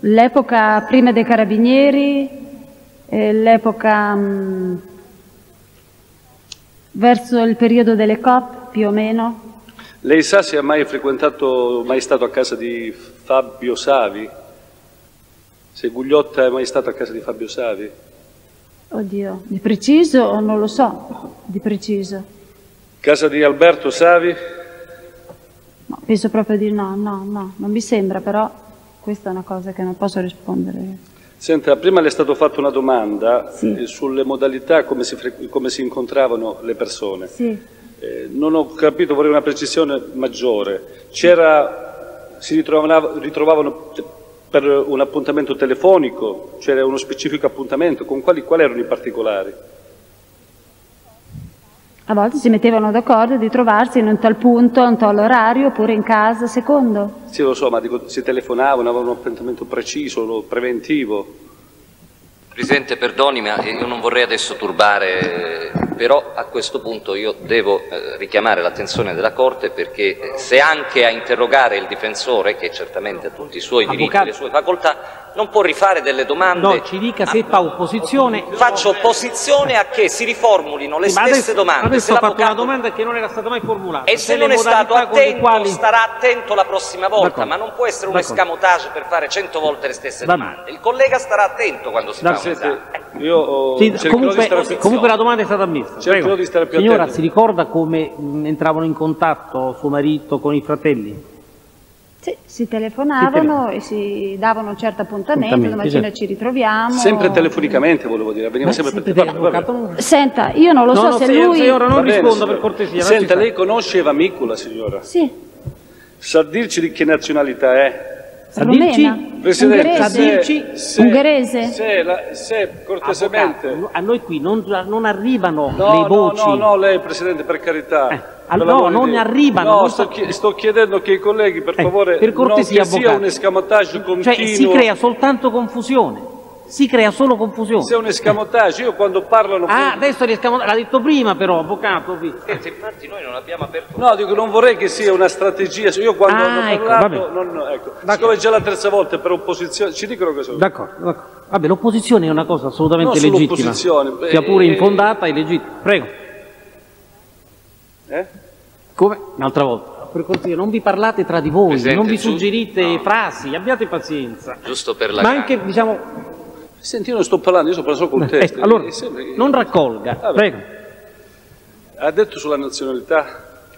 L'epoca prima dei carabinieri, eh, l'epoca mh, verso il periodo delle COP più o meno. Lei sa se ha mai frequentato, mai stato a casa di Fabio Savi? Se Gugliotta è mai stato a casa di Fabio Savi? Oddio, di preciso non lo so, di preciso. Casa di Alberto Savi? No, penso proprio di no, no, no, non mi sembra, però questa è una cosa che non posso rispondere. Senta, prima le è stato fatto una domanda Sì. eh, sulle modalità come si, come si incontravano le persone. Sì, Eh, non ho capito, vorrei una precisione maggiore. C'era, si ritrovava- ritrovavano per un appuntamento telefonico? C'era uno specifico appuntamento? Con quali, quali erano i particolari? a volte si mettevano d'accordo di trovarsi in un tal punto, a un tal orario, oppure in casa, secondo. Sì, lo so, ma dico, si telefonavano, avevano un appuntamento preciso, preventivo? Presidente, perdoni, ma io non vorrei adesso turbare, però a questo punto io devo eh, richiamare l'attenzione della Corte perché eh, se anche a interrogare il difensore, che certamente ha tutti i suoi diritti e le sue facoltà, non può rifare delle domande... No, ci dica se fa opposizione. Faccio opposizione a che si riformulino le Sì, stesse adesso, domande. adesso Se ha fatto una domanda che non era stata mai formulata. E se le non è stato attento, quali- starà attento la prossima volta, D'accordo. ma non può essere un D'accordo. escamotage per fare cento volte le stesse domande. Il collega starà attento quando si fa un esame. io ho- Sì, comunque, comunque la domanda è stata ammessa. cercherò Prego. di stare più Signora, attento. si ricorda come mh, entravano in contatto suo marito con i fratelli? Sì, si telefonavano e si davano un certo appuntamento, Appuntamenti, domattina certo. ci ritroviamo. Sempre telefonicamente, volevo dire, avveniva Ma sempre, non- Senta, io non lo No, so no, se lui... signora, non bene, risponda per cortesia. Senta, si lei conosce Eva Micula, signora? Sì, Sa dirci di che nazionalità è? Rumena? Presidente, Ungherese? se- se- Ungherese? Se, la- se cortesemente... Avvocato, a noi qui non, non arrivano No, le no, voci. no, no, lei Presidente, per carità. Eh, no, di non Dio. arrivano, No, non sto, chi- sto chiedendo che i colleghi, per favore, per cortesia, non che sia un escamotage continuo. Cioè si crea soltanto confusione. Si crea solo confusione. Se è un escamotage, io quando parlano... Ah, adesso riescamo... L'ha detto prima però, avvocato. qui. Senti, infatti noi non abbiamo aperto... No, dico, non vorrei che sia una strategia. Io quando Ah, hanno ecco, parlato, vabbè. non, no, ecco. siccome è già la terza volta per opposizione, ci dicono che sono. D'accordo, d'accordo. Vabbè, l'opposizione è una cosa assolutamente No, legittima. beh, Sia pure eh, infondata, è legittima. Prego. Eh? Come? Un'altra volta. Per cortesia, non vi parlate tra di voi, Presidente, non vi suggerite no. frasi, abbiate pazienza. Giusto per la Ma anche, diciamo, Senti, io non sto parlando, io sto parlando solo con te. eh, allora, Eh, sembra che- non raccolga, Vabbè. prego. Ha detto sulla nazionalità.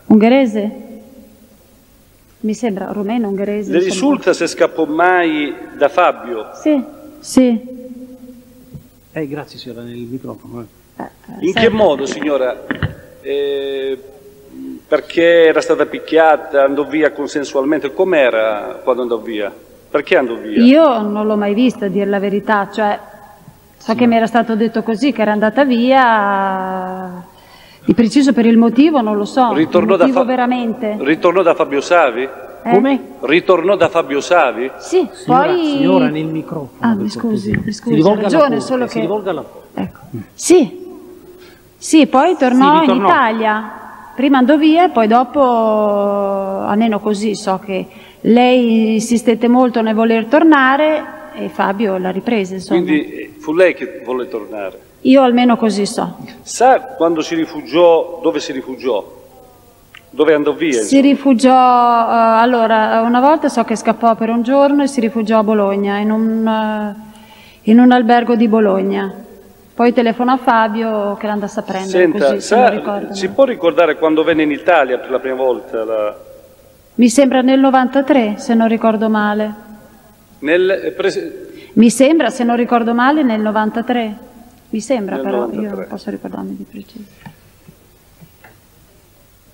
Ungherese? Mi sembra rumeno, ungherese. Le risulta se scappò mai da Fabio? Sì, sì. Eh, grazie signora, nel microfono. eh. In sai- che modo, signora? Eh, perché era stata picchiata, andò via consensualmente? Com'era quando andò via? Perché andò via? Io non l'ho mai vista, a dire la verità, cioè so che mi era stato detto così, che era andata via, di preciso per il motivo non lo so, Ritornò il da, motivo Fa- veramente. ritornò da Fabio Savi? Eh? Come? Ritornò da Fabio Savi? Sì, Signora, poi... signora, nel microfono. Ah, mi scusi, mi Si scusi, alla ragione, corte, solo si che... rivolga alla corte. Ecco. Sì, sì, poi tornò Sì, in. Italia, prima andò via e poi dopo, almeno così, so che lei insistette molto nel voler tornare e Fabio l'ha ripresa, insomma. Quindi eh, fu lei che volle tornare. Io almeno così so. Sa quando si rifugiò, dove si rifugiò? Dove andò via? Si rifugiò, eh, allora, una volta so che scappò per un giorno e si rifugiò a Bologna, in un, eh, in un albergo di Bologna. Poi telefonò a Fabio che l'andasse a prendere, Senta, così sa, si può ricordare quando venne in Italia per la prima volta? la- Mi sembra nel 93, se non ricordo male. nel, eh, prese- Mi sembra, se non ricordo male, nel 93. Mi sembra, Nel però 93. io non posso ricordarmi di preciso.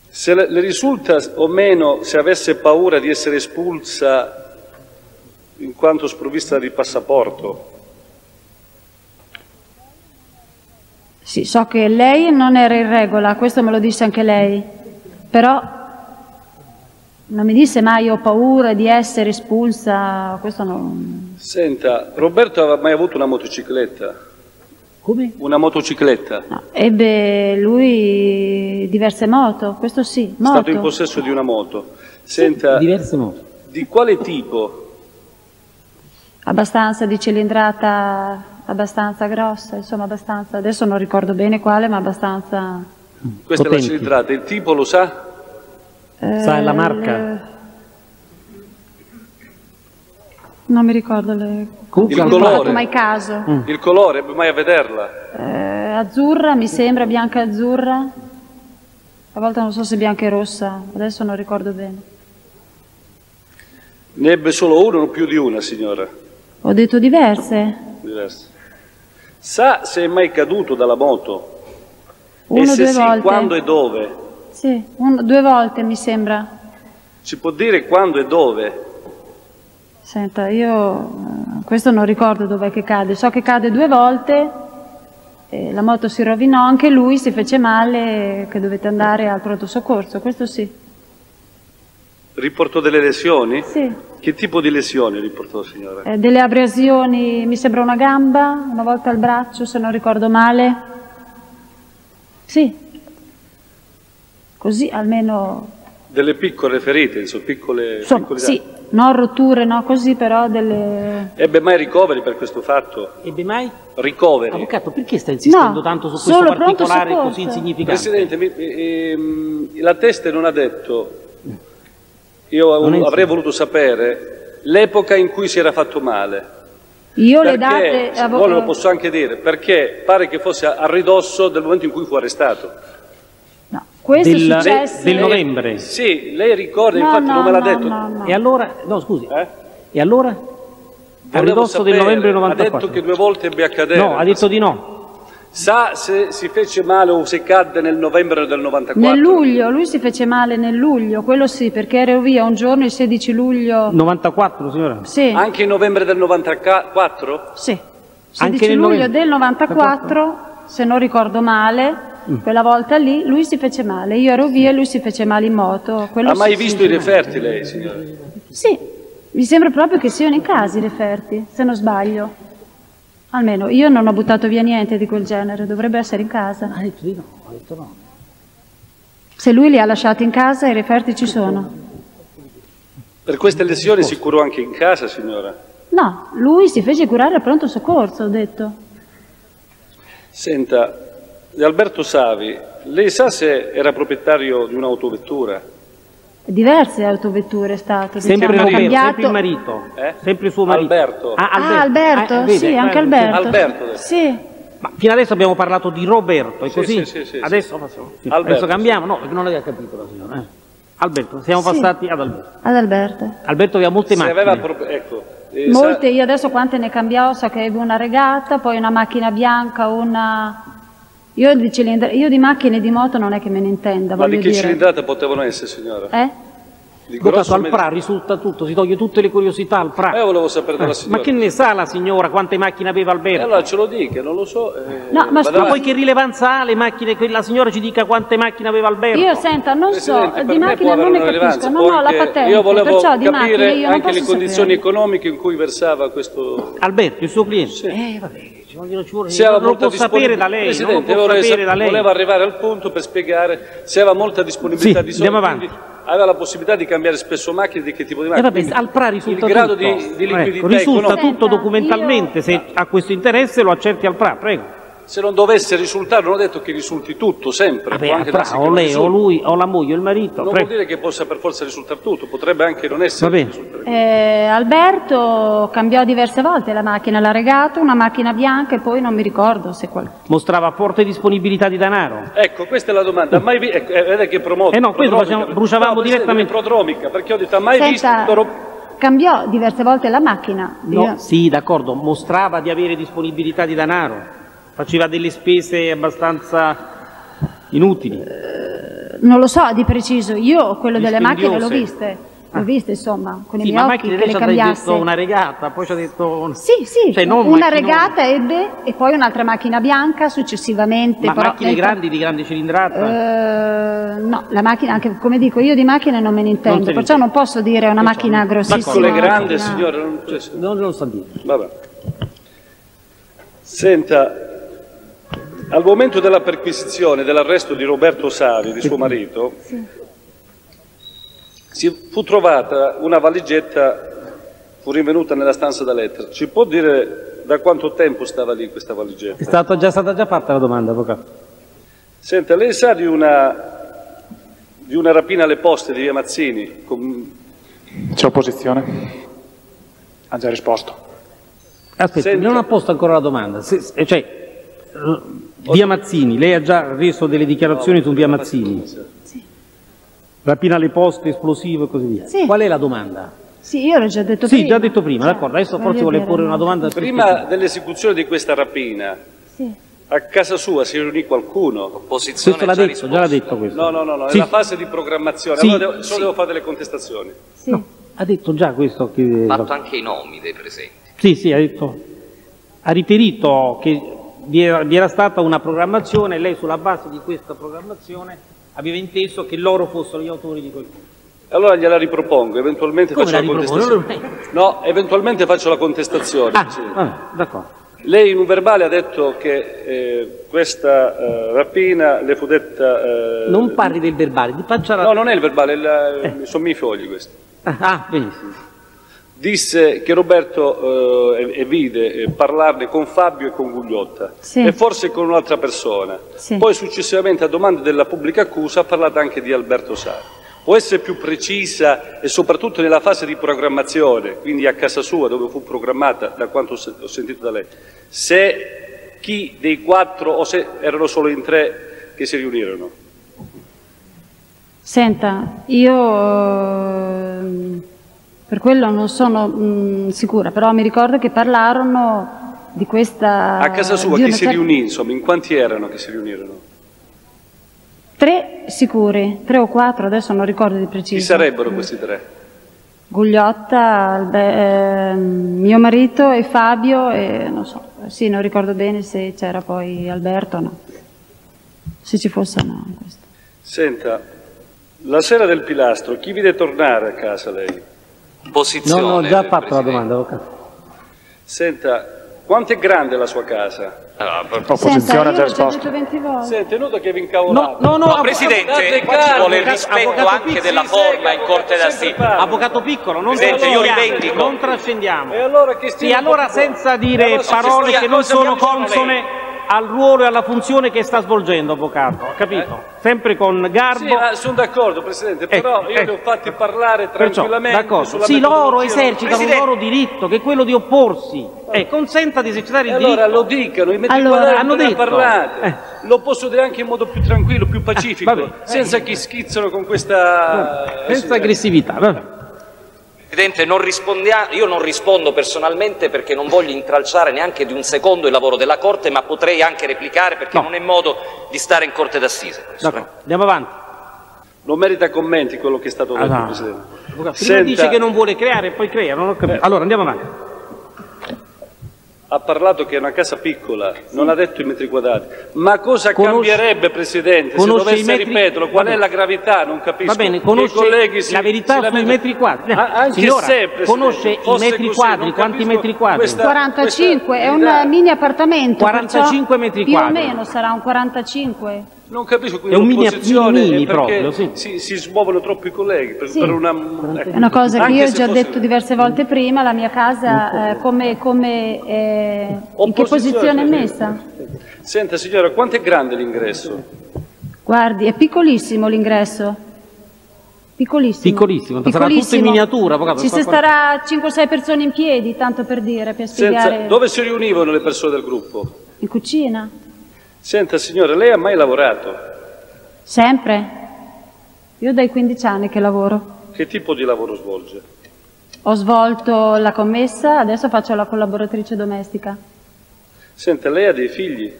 se le, le risulta o meno se avesse paura di essere espulsa in quanto sprovvista di passaporto? Sì, so che lei non era in regola, questo me lo disse anche lei, però non mi disse mai ho paura di essere espulsa, questo non... Senta, Roberto aveva mai avuto una motocicletta? Come? Una motocicletta? no. Ebbe lui diverse moto, questo sì, È stato in moto. possesso di una moto. Senta, Diverse modi. di quale tipo? abbastanza di cilindrata, abbastanza grossa, insomma abbastanza, adesso non ricordo bene quale, ma abbastanza... Questa è Potenti. la cilindrata, il tipo lo sa? Sa la Eh, marca? le- Non mi ricordo le... Comunque, Il colore. mai caso. Il colore, mai a vederla? Eh, azzurra, mi sembra, bianca e azzurra. A volte non so se bianca e rossa, adesso non ricordo bene. Ne ebbe solo uno o più di una, signora? Ho detto diverse. Diverse. Sa se è mai caduto dalla moto? Uno e se due sì, volte. quando e dove? Sì, un- due volte mi sembra. Ci può dire quando e dove? Senta, io eh, questo non ricordo dov'è che cade. So che cade due volte, eh, la moto si rovinò, anche lui si fece male, che dovete andare al pronto soccorso, questo sì. Riportò delle lesioni? Sì, Che tipo di lesioni riportò, signora? Eh, delle abrasioni, mi sembra una gamba, una volta al braccio, se non ricordo male. Sì, così almeno, Delle piccole ferite, insomma, piccole, insomma, piccoli sì, non rotture, no, così però delle... Ebbe mai ricoveri per questo fatto? Ebbe mai? Ricoveri? Avvocato, perché sta insistendo No, tanto su questo particolare così insignificante? Presidente, mi- ehm, la testa non ha detto, io Non avrei voluto sapere l'epoca in cui si era fatto male. Io le Perché, date... se avo- vuole lo posso anche dire, perché pare che fosse a ridosso del momento in cui fu arrestato. Questo Del- è successo... del novembre. Sì, lei ricorda, No, infatti no, non me l'ha no, detto. no, no. E allora, no scusi, Eh? e allora? A ridosso del sapere, novembre Ha 94. detto che due volte ebbe a cadere. No, ha detto di no. Sa se si fece male o se cadde nel novembre del 94? Nel luglio, lui si fece male nel luglio, quello sì, perché ero via un giorno il 16 luglio. 94, signora? Sì. Anche in novembre del 94? Sì. Anche 16 nel luglio novembre? del 94, se non ricordo male. Quella volta lì lui si fece male. Io ero via e lui si fece male in moto. quello Ha mai visto i referti lei, signora? Sì, mi sembra proprio che siano in casa i referti, se non sbaglio. Almeno io non ho buttato via niente di quel genere, dovrebbe essere in casa. Ha detto di no, ha detto no. Se lui li ha lasciati in casa, i referti ci sono. Per queste lesioni si curò anche in casa, signora? No, lui si fece curare al pronto soccorso, ho detto. Senta, di Alberto Savi, lei sa se era proprietario di un'autovettura? Diverse autovetture è stato. Sempre diciamo, cambiato. sempre il marito. Eh? Sempre il suo marito. Alberto. Ah, Ah, Alberto, Ah, vede, sì, anche Alberto. Alberto. Sì. Ma fino adesso abbiamo parlato di Roberto, è Sì, così? sì, sì, sì, adesso, facciamo- sì, Alberto, adesso cambiamo? No, perché non aveva capito la signora. eh. Alberto, siamo Sì. passati ad Alberto. Ad Alberto. Alberto aveva molte Se macchine. aveva pro- ecco, eh, Molte, io adesso quante ne cambiavo, so che avevo una regata, poi una macchina bianca, una... Io di, cilindra- io di macchine e di moto non è che me ne intenda, ma di voglio che dire. cilindrata potevano essere, signora? Eh? Di grosso al PRA risulta tutto, si toglie tutte le curiosità al PRA. Eh, volevo sapere dalla Eh, signora. ma che ne sa la signora quante macchine aveva Alberto? allora ce lo dica, non lo so. eh, No, ma Ma poi che rilevanza ha le macchine che la signora ci dica quante macchine aveva Alberto? Io senta, non so, Presidente, per di macchine non ne capisco, non ho la patente, Io volevo perciò di macchine io non anche le condizioni sapere. economiche in cui versava questo... Alberto, il suo cliente? Eh, vabbè, vogliono, ci vuole, non lo può sapere da lei, Presidente, lei. volevo arrivare al punto per spiegare se aveva molta disponibilità Sì, di soldi, andiamo quindi aveva la possibilità di cambiare spesso macchine, di che tipo di Eh macchine. vabbè, Quindi al PRA risulta il grado tutto. di, di liquidità Ecco, risulta tutto documentalmente, io- se ha questo interesse lo accerti al PRA, prego. Se non dovesse risultare, non ho detto che risulti tutto, sempre. Vabbè, anche PRA, o lei, o lui, o la moglie, o il marito, Non vuol prego. dire che possa per forza risultare tutto, potrebbe anche non essere. Va bene. risultare. Eh, Alberto cambiò diverse volte la macchina, l'ha regata, una macchina bianca e poi non mi ricordo se qual... Mostrava forte disponibilità di denaro. Ecco, questa è la domanda. Mai vi- ecco, eh, vede che promoto. Eh no, questo facciamo- bruciavamo No, direttamente. prodromica, perché ho detto, ha mai visto... Senta, Toro- cambiò diverse volte la macchina. No, Io- sì, d'accordo, mostrava di avere disponibilità di denaro, faceva delle spese abbastanza inutili. Non lo so di preciso, io quello delle macchine l'ho Dispendiose. viste, l'ho viste insomma, con i Sì, miei ma occhi che lei le cambiasse. detto una regata, poi ci ha detto... Sì, sì, Cioè, non una macchinone. regata ebbe e poi un'altra macchina bianca successivamente. Ma però macchine nel- grandi di grande cilindrata? Eh, no, la macchina, anche come dico, io di macchine non me ne intendo, Non ne perciò non posso dire una macchina grossissima. Piccole e grandi, macchina- signore, non essere. non lo sa dire. Vabbè. Senta, al momento della perquisizione, dell'arresto di Roberto Savi, di suo marito, si fu trovata una valigetta, fu rinvenuta nella stanza da lettere. Ci può dire da quanto tempo stava lì questa È valigetta? stata già, stata già fatta la domanda, avvocato. Senta, lei sa di una, di una rapina alle poste di via Mazzini? con- C'è opposizione? Ha già risposto. Aspetta, Senta. non ha posto ancora la domanda. Se- se- cioè, via Mazzini, lei ha già reso delle dichiarazioni su via Mazzini. Rapina alle poste, esplosivo e così via. Sì. Qual è la domanda? Sì, io l'ho già detto Sì, prima. già detto prima, d'accordo. Adesso voglio forse vuole porre una domanda. Prima dell'esecuzione di questa rapina, Sì. a casa sua si riunì qualcuno? L'opposizione Questo l'ha già detto, già l'ha detto questo. No, no, no, no, Sì. nella fase di programmazione. Sì. Allora devo, solo devo fare delle contestazioni. Sì. No, ha detto già questo che... fatto anche i nomi dei presenti. Sì, sì, ha detto. Ha riferito che vi era, stata una programmazione e lei sulla base di questa programmazione aveva inteso che loro fossero gli autori di quel Allora gliela ripropongo, eventualmente Come faccio la, la contestazione. No, eventualmente faccio la contestazione. Ah, sì. d'accordo. Lei in un verbale ha detto che eh, questa eh, rapina le fu detta... eh, Non parli del verbale, ti faccia la... No, non è il verbale, il- sono i miei fogli questi. Ah, benissimo. Disse che Roberto eh, e- e vide eh, parlarne con Fabio e con Gugliotta Sì. e forse con un'altra persona. Sì. Poi successivamente a domanda della pubblica accusa ha parlato anche di Alberto Sari. Può essere più precisa e soprattutto nella fase di programmazione, quindi a casa sua dove fu programmata, da quanto ho se- ho sentito da lei, se chi dei quattro o se erano solo in tre che si riunirono? Senta, io per quello non sono mm, sicura, però mi ricordo che parlarono di questa... A casa sua chi si riunì, insomma, in quanti erano che si riunirono? Tre sicuri, tre o quattro, adesso non ricordo di preciso. Chi sarebbero questi tre? Gugliotta, ehm, mio marito e Fabio e non so, sì, non ricordo bene se c'era poi Alberto o no. Se ci fosse no. questo. Senta, la sera del pilastro, chi vide tornare a casa lei? Posizione. No, no, ho già fatto la domanda, avvocato. Senta, quanto è grande la sua casa? Allora, l'ho già detto 20 volte. Senta, è inutile che vi incavolate. No, no, no, No, Presidente, qua ci vuole il avvocato- rispetto avvocato anche Pizzi, della forma sì, in corte d'assise. Avvocato Piccolo, non Presidente, io trascendiamo, rivendico. Non trascendiamo. E allora che Sì, allora senza dire allora parole stia- che non sono consone al ruolo e alla funzione che sta svolgendo, avvocato, capito? Sempre con garbo. Sì, ma sono d'accordo, Presidente, però Ecco, io li ecco. ho fatti parlare Perciò, tranquillamente. d'accordo. sulla Sì, loro esercitano Presidente, il loro diritto, che è quello di opporsi. E consenta di esercitare il allora diritto. lo dicano, i metri Allora, hanno ne detto. parlate. Eh. Lo posso dire anche in modo più tranquillo, più pacifico, vabbè. senza chi schizzano con questa... Senza aggressività. vabbè. Presidente, non rispondia- io non rispondo personalmente perché non voglio intralciare neanche di un secondo il lavoro della Corte, ma potrei anche replicare perché No. non è modo di stare in Corte d'assise. andiamo avanti. Non merita commenti quello che è stato detto, Allora, Presidente. Avvocato, Prima Senta- dice che non vuole creare e poi crea, non ho capito. Allora andiamo avanti. Ha parlato che è una casa piccola, non ha detto i metri quadrati. Ma cosa Conosce- cambierebbe, Presidente, se dovesse metri- ripeterlo? Qual è la gravità? Non capisco. Va bene, conosce i colleghi si- la verità sui lamentano. metri quadri. Ah, anche Signora, se, conosce i metri così, quadri, quanti metri quadri? questa- 45, è un questa- mini appartamento. 45 perciò metri Più o quadri. meno sarà un 45. Non capisco quindi È un mini- mini- perché proprio, sì. si, si smuovono troppo i colleghi per, Sì. per una, ecco. È una cosa che io ho già fosse- detto diverse volte prima, la mia casa eh, come, come, eh, in che posizione è messa? Senta signora, quanto è grande l'ingresso? Guardi, è piccolissimo l'ingresso. Piccolissimo. Piccolissimo, sarà tutto in miniatura, avvocato. Ci si starà 5-6 persone in piedi, tanto per dire, per Senza, spiegare. dove si riunivano le persone del gruppo? In cucina? Senta signora, lei ha mai lavorato? Sempre. Io dai 15 anni che lavoro. Che tipo di lavoro svolge? Ho svolto la commessa, adesso faccio la collaboratrice domestica. Senta, lei ha dei figli?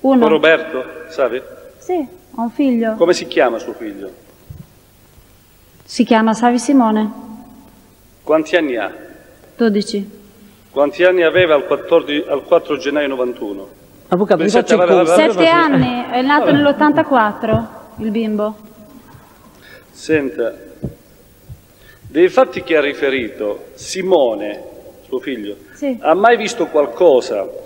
Uno. Con Roberto, sabe? Sì, ho un figlio. Come si chiama suo figlio? Si chiama Savi Simone, Quanti anni ha? 12. Quanti anni aveva al, 14 al 4 gennaio 91? Avvocato, mi faccia il vabbè, Sette anni, è nato nell'84 il bimbo. Senta, dei fatti che ha riferito, Simone, suo figlio, Sì. ha mai visto qualcosa?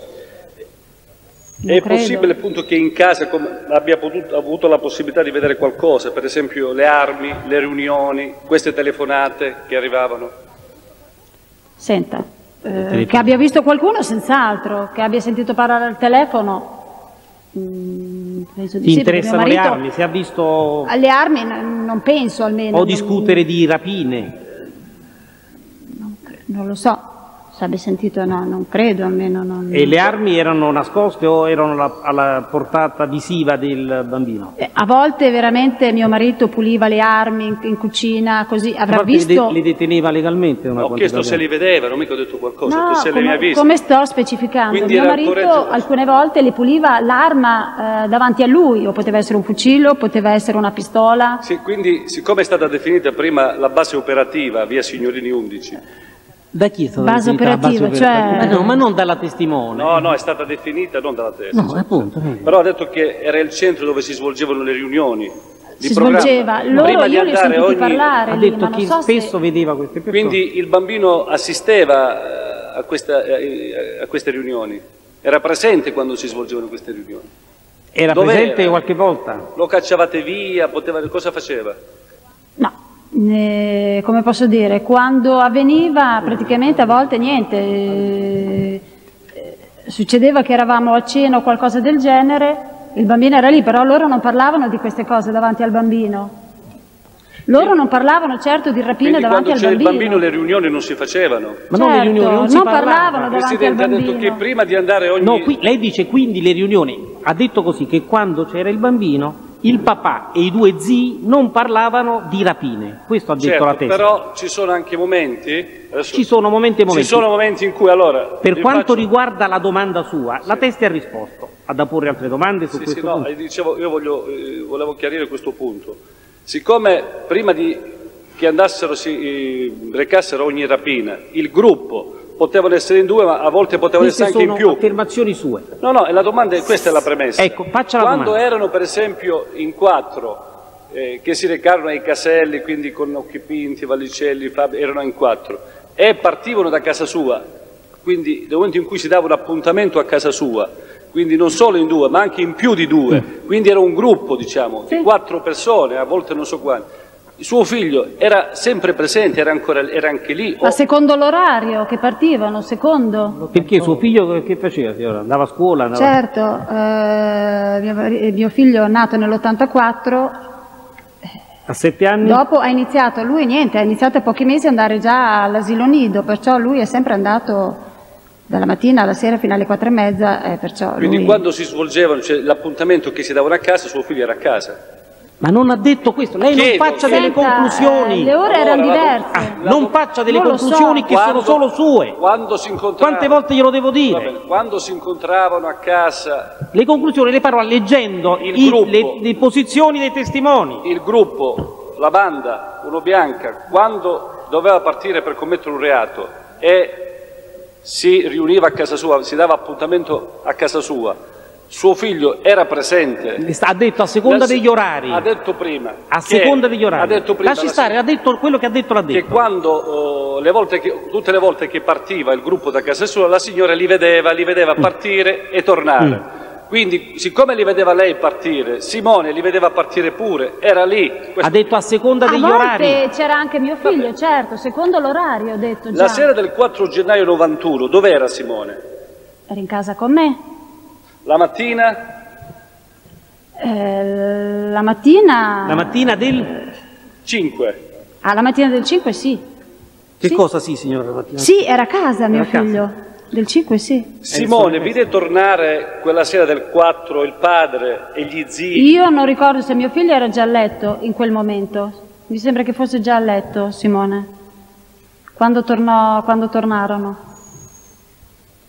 Non è credo. possibile appunto che in casa abbia potuto- avuto la possibilità di vedere qualcosa, per esempio le armi, le riunioni, queste telefonate che arrivavano? Senta, eh, che abbia visto qualcuno senz'altro, che abbia sentito parlare al telefono. mm, penso di Ti sì, perché interessano mio le armi? Si è visto Alle armi non penso almeno. o non- discutere di rapine? Non lo so, se abbia sentito no, non credo almeno. Non... E le armi erano nascoste o erano alla, alla portata visiva del bambino? Eh, A volte veramente mio marito puliva le armi in, in cucina, così A avrà le de- visto... le deteneva legalmente una Ho chiesto se li vedeva, non mica ho detto qualcosa, No, se li come, ha visti. come sto specificando, Quindi mio marito corretto- alcune volte le puliva l'arma eh, davanti a lui, o poteva essere un fucile, o poteva essere una pistola. Sì, quindi, siccome è stata definita prima la base operativa via Signorini 11, Da chi è stata Base definita operativa, operativa? cioè- Ma no, ma non dalla testimone. no, no, è stata definita non dalla testa, No, appunto. eh. però ha detto che era il centro dove si svolgevano le riunioni. di Si programma. svolgeva, loro Prima di io li ho andare sentiti ogni- parlare Ha lì, detto chi so spesso se... vedeva queste persone. Quindi il bambino assisteva eh, a, questa- eh, a queste riunioni, era presente quando si svolgevano queste riunioni. era dov'era? presente qualche volta? Lo cacciavate via, poteva, cosa faceva? Eh, come posso dire, quando avveniva praticamente a volte niente, eh, succedeva che eravamo a cena o qualcosa del genere, il bambino era lì, però loro non parlavano di queste cose davanti al bambino. Loro non parlavano certo di rapine Quindi davanti quando al c'era il bambino. bambino le riunioni non si facevano. Ma non le Certo, riunioni, non si non parlava. parlavano Il davanti al Presidente ha bambino. detto che prima di andare ogni... No, qui, lei dice quindi le riunioni. Ha detto così che quando c'era il bambino il papà e i due zii non parlavano di rapine. Questo ha detto Certo, la testa. però ci sono anche momenti... adesso- Ci sono momenti e momenti. Ci sono momenti in cui allora... Per quanto faccio- riguarda la domanda sua, la testa ha risposto. Ha da porre altre domande su Sì, questo sì, no, punto? eh, dicevo, io voglio, eh, volevo chiarire questo punto. Siccome prima di che andassero, si eh, recassero ogni rapina, il gruppo potevano essere in due, ma a volte potevano Queste essere anche in sono più. affermazioni sue. No, no, e la domanda è questa è la premessa. Ecco, faccia la Quando domanda. erano per esempio in quattro, eh, che si recarono ai caselli, quindi con Occhipinti, Vallicelli, Fabio, erano in quattro, e partivano da casa sua, quindi nel momento in cui si dava un appuntamento a casa sua, quindi non solo in due, ma anche in più di due, Mm. quindi era un gruppo, diciamo, di quattro persone, a volte non so quanti. Suo figlio era sempre presente, era, ancora, era anche lì. Ma secondo l'orario che partivano, secondo? Perché suo figlio che faceva? signora? Andava a scuola? Andava... Certo, eh, mio, mio figlio è nato nell'84, A sette anni? dopo ha iniziato, lui niente, ha iniziato a pochi mesi ad andare già all'asilo nido, perciò lui è sempre andato dalla mattina alla sera fino alle quattro e mezza, eh, perciò Quindi lui... quando si svolgevano, cioè l'appuntamento che si davano a casa, suo figlio era a casa. Ma non ha detto questo, lei non Chiedo, faccia chiedo. delle Senta, conclusioni. eh, le ore erano Allora, diverse. Non faccia delle Non conclusioni so. che sono solo sue. Quando si Quante volte glielo devo dire? bene, quando si incontravano a casa Le conclusioni le farò leggendo Il i- gruppo. le, le posizioni dei testimoni. il gruppo, la banda, uno bianca, quando doveva partire per commettere un reato e si riuniva a casa sua, si dava appuntamento a casa sua, suo figlio era presente. Ha detto a seconda degli orari. Ha detto prima. A che- seconda degli orari. Ha detto prima Lasci la stare, ha detto quello che ha detto l'ha che detto. quando oh, le volte che- tutte le volte che partiva il gruppo da casa sua, la signora li vedeva, li vedeva Mm. partire e tornare. Quindi, siccome li vedeva lei partire, Simone li vedeva partire pure, era lì. Ha detto a seconda A degli volte orari. c'era anche mio figlio, certo, secondo l'orario ho detto già. La sera del 4 gennaio 91, dov'era Simone? Era in casa con me. La mattina? Eh, la mattina... La mattina del... 5. Ah, la mattina del 5 sì. Che Sì. cosa sì, signora? la mattina? Sì, era a casa mio Era a casa. figlio. Del 5 sì. Simone, vide tornare quella sera del 4 il padre e gli zii? Io non ricordo se mio figlio era già a letto in quel momento. Mi sembra che fosse già a letto, Simone. Quando, tornò, quando tornarono.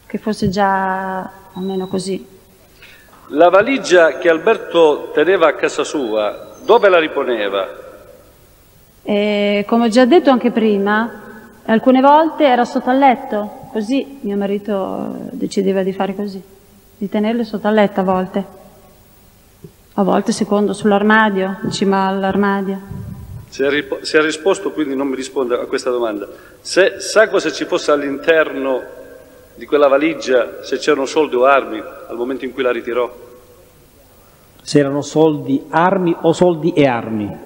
Che fosse già almeno così. La valigia che Alberto teneva a casa sua, dove la riponeva? E come ho già detto anche prima, alcune volte era sotto al letto, così mio marito eh, decideva di fare così, di tenerle sotto al letto a volte. A volte secondo sull'armadio, in cima all'armadio. Se ha risposto, quindi non mi risponde a questa domanda. Se sa cosa ci fosse all'interno di quella valigia, se c'erano soldi o armi al momento in cui la ritirò? Se erano soldi, armi o soldi e armi.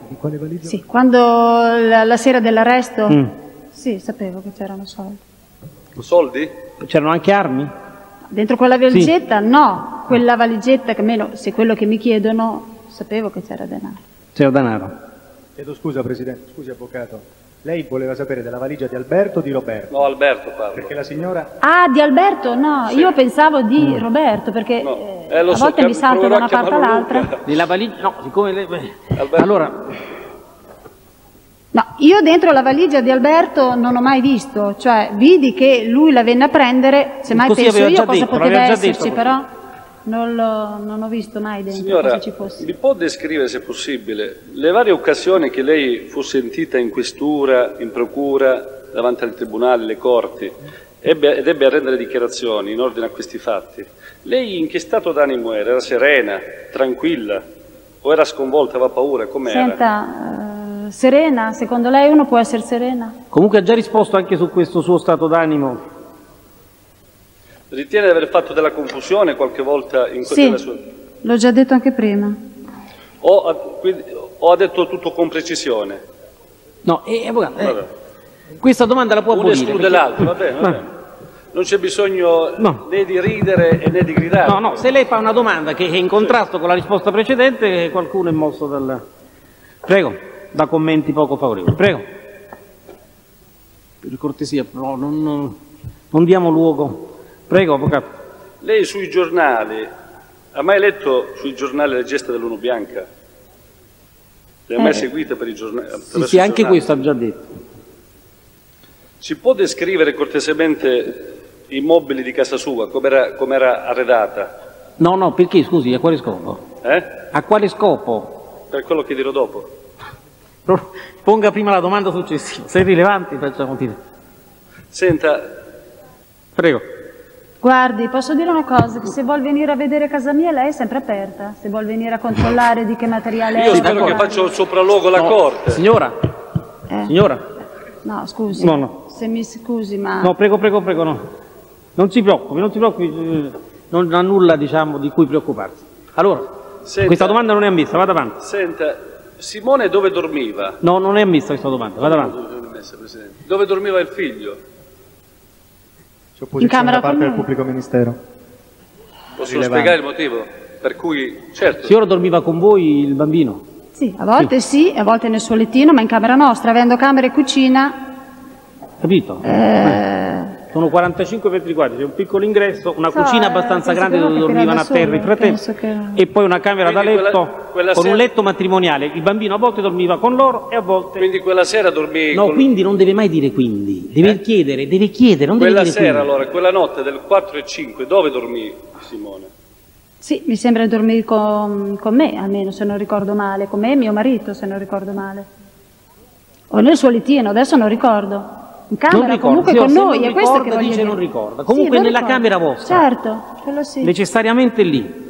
Sì, quando la, la sera dell'arresto, Mm. sì, sapevo che c'erano soldi. Soldi? C'erano anche armi? Dentro quella valigetta no, quella valigetta che almeno se quello che mi chiedono sapevo che c'era denaro. C'era denaro. Chiedo scusa Presidente, scusi Avvocato. Lei voleva sapere della valigia di Alberto o di Roberto? No, Alberto parlo. Perché la signora... Ah, di Alberto? No, io pensavo di Roberto perché eh, Eh, lo a so, volte mi salto da una parte all'altra. Nella valigia... No, siccome lei... Alberto. Allora, No, io dentro la valigia di Alberto non ho mai visto, cioè vidi che lui la venne a prendere, semmai Così penso io cosa detto, poteva esserci, detto però non, lo- non ho visto mai dentro Signora, cosa ci fosse. mi può descrivere, se possibile, le varie occasioni che lei fu sentita in questura, in procura, davanti al tribunale, alle corti, ebbe- ed ebbe a rendere dichiarazioni in ordine a questi fatti? Lei in che stato d'animo era? Era serena, tranquilla? O era sconvolta, aveva paura? Com'era? Senta, eh, serena, secondo lei uno può essere serena? comunque ha già risposto anche su questo suo stato d'animo. Ritiene di aver fatto della confusione qualche volta in Sì, nella sua... l'ho già detto anche prima. O ha, quindi- o ha detto tutto con precisione? No, e, avvocato, eh, questa domanda la può Uno abolire. esclude perché- l'altro, va bene, va bene. Non c'è bisogno No. né di ridere né di gridare. No, no, se lei fa una domanda che è in contrasto con la risposta precedente, qualcuno è mosso dal... Prego, da commenti poco favorevoli. Prego. Per cortesia, però non- non diamo luogo. Prego, avvocato. Lei sui giornali, ha mai letto sui giornali le gesta dell'Uno Bianca? Le ha mai Eh. seguite per i giornali? Sì, sì, anche questo ha già detto. Ci può descrivere cortesemente i mobili di casa sua, com'era, com'era arredata? No, no, perché, scusi, a quale scopo? Eh? A quale scopo? Per quello che dirò dopo. Ponga prima la domanda successiva. Se è rilevante, faccia continuare. Senta, Prego. Guardi, posso dire una cosa, che se vuol venire a vedere casa mia lei è sempre aperta, se vuol venire a controllare di che materiale io è. spero che faccia il sopralluogo alla No, corte. Signora, Eh. signora, No, scusi. No, no. Se mi scusi, ma... no, prego, prego, prego, no. Non si preoccupi, non si preoccupi, eh, non ha nulla, diciamo, di cui preoccuparsi. Allora, Senta. questa domanda non è ammessa, vada avanti. Senta, Simone dove dormiva? No, non è ammessa questa domanda, vada avanti. Dove dormiva il figlio? C'è opposizione camera da parte con del noi. pubblico ministero. Posso Rilevante. spiegare il motivo? Per cui, certo, Signora dormiva con voi il bambino? Sì, a volte sì, a volte nel suo lettino, ma in camera nostra, avendo camera e cucina, Capito? eh, Sono 45 metri quadri, c'è un piccolo ingresso, una So, cucina eh, abbastanza grande dove dormivano a da terra i fratelli che- e poi una camera da Quindi quella- letto quella con un sera- letto matrimoniale. Il bambino a volte dormiva con loro e a volte... quindi quella sera dormì No, con- quindi non deve mai dire quindi, deve chiedere, deve chiedere, non Quella deve dire sera, quindi. allora, quella notte del 4 e 5, dove dormì Simone? sì, mi sembra dormire con, con me, almeno se non ricordo male, con me e mio marito, se non ricordo male. O nel suo lettino, adesso non ricordo. In Non camera, ricorda, comunque sì, con noi, non è questo che ricorda, dice dire. non ricorda. Sì, Comunque lo nella ricordo. camera vostra. Certo, quello sì. Necessariamente lì.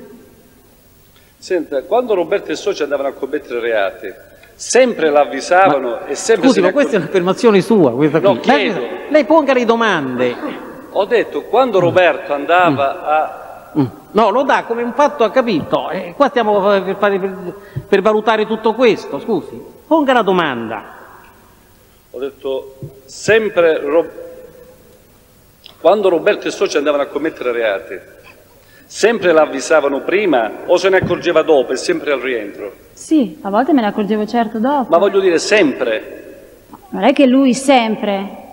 Senta, quando Roberto e i soci andavano a commettere reati, sempre l'avvisavano e sempre Scusi, ma questa è un'affermazione sua, questa qui. No, chiedo. Lei, lei ponga le domande. Ho detto, quando Roberto andava a... Mm. No, lo dà come un fatto ha capito. Eh, qua stiamo per, fare- per- per valutare tutto questo, scusi. Ponga la domanda. Ho detto, sempre... Ro- Quando Roberto e i soci andavano a commettere reati, sempre l'avvisavano prima o se ne accorgeva dopo e sempre al rientro? Sì, a volte me ne accorgevo certo dopo. Ma voglio dire, sempre. Non è che lui sempre.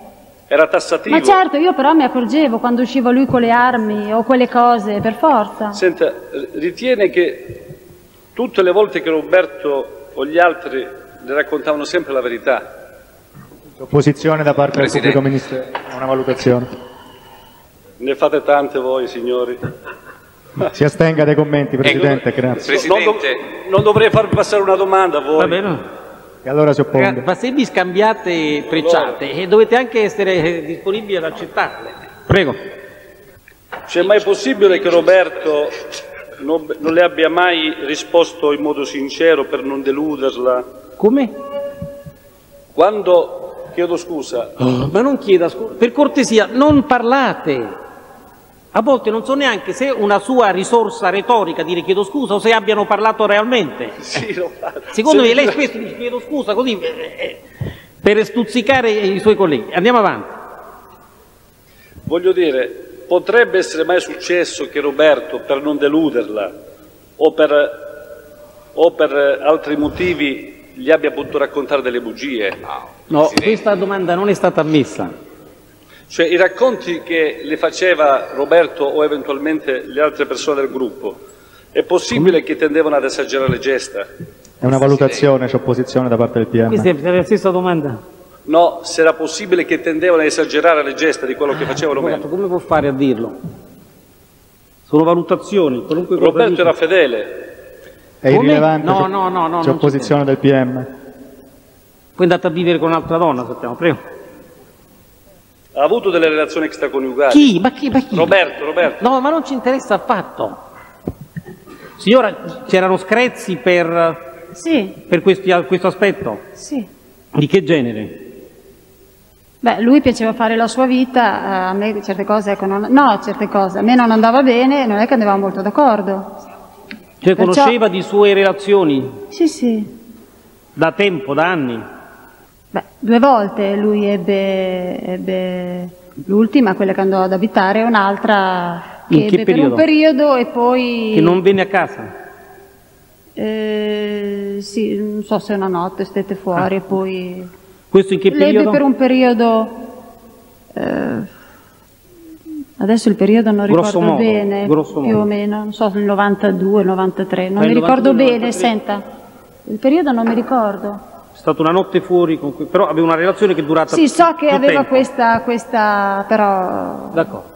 Era tassativo. Ma certo, io però mi accorgevo quando usciva lui con le armi o quelle cose, per forza. Senta, ritiene che tutte le volte che Roberto o gli altri le raccontavano sempre la verità? Opposizione da parte Presidente. del pubblico ministero. Una valutazione. Ne fate tante voi, signori. Si astenga dai commenti, Presidente, grazie. Non, dov- non dovrei farvi passare una domanda a voi. Va bene. E allora si opponga. Ragazzi, Ma se vi scambiate frecciate, eh, dovete anche essere eh, disponibili ad accettarle. Prego. C'è mai possibile che Roberto non, non le abbia mai risposto in modo sincero per non deluderla? Come? Quando, chiedo scusa, Oh, ma non chieda scusa, per cortesia, non parlate. A volte non so neanche se è una sua risorsa retorica dire chiedo scusa o se abbiano parlato realmente. <laughs> sì, lo fa. Secondo Se me lei spesso dice chiedo scusa così eh, eh, per stuzzicare i suoi colleghi. Andiamo avanti. Voglio dire, potrebbe essere mai successo che Roberto, per non deluderla o per, o per altri motivi, gli abbia potuto raccontare delle bugie? No, questa domanda non è stata ammessa. Cioè i racconti che le faceva Roberto o eventualmente le altre persone del gruppo, è possibile che tendevano ad esagerare le gesta? È una valutazione, c'è opposizione da parte del PM. Questa è la stessa domanda. No, se era possibile che tendevano a esagerare le gesta di quello che facevano Avvocato, meno. come può fare a dirlo? Sono valutazioni, Roberto era fedele, È Come? irrilevante. No, c'è- no, no, no, C'è opposizione del PM. Poi è andato a vivere con un'altra donna, sappiamo, prego. ha avuto delle relazioni extraconiugali. Chi? Ma chi? Ma chi? Roberto, Roberto. No, ma non ci interessa affatto. Signora, c'erano screzi per, Sì, per questi- questo aspetto? sì. Di che genere? Beh, lui piaceva fare la sua vita, eh, a me certe cose, ecco, non, no, certe cose, a me non andava bene, non è che andavamo molto d'accordo. Cioè Perciò- conosceva di sue relazioni Sì, sì. da tempo, da anni? Beh, due volte lui ebbe, ebbe l'ultima, quella che andò ad abitare, e un'altra che In che ebbe per un periodo e poi... Che non venne a casa? eh, sì, non so se una notte stette fuori e poi... Questo in che L'ebbe periodo? per un periodo... eh, adesso il periodo non Grosso ricordo modo, bene, grosso più o meno, non so, il 92, il 93, non Ah, mi ricordo 92, bene, 93. senta. Il periodo non mi ricordo. È stata una notte fuori, con cui- però aveva una relazione che è durata Sì, so che aveva tempo. questa, questa, però D'accordo.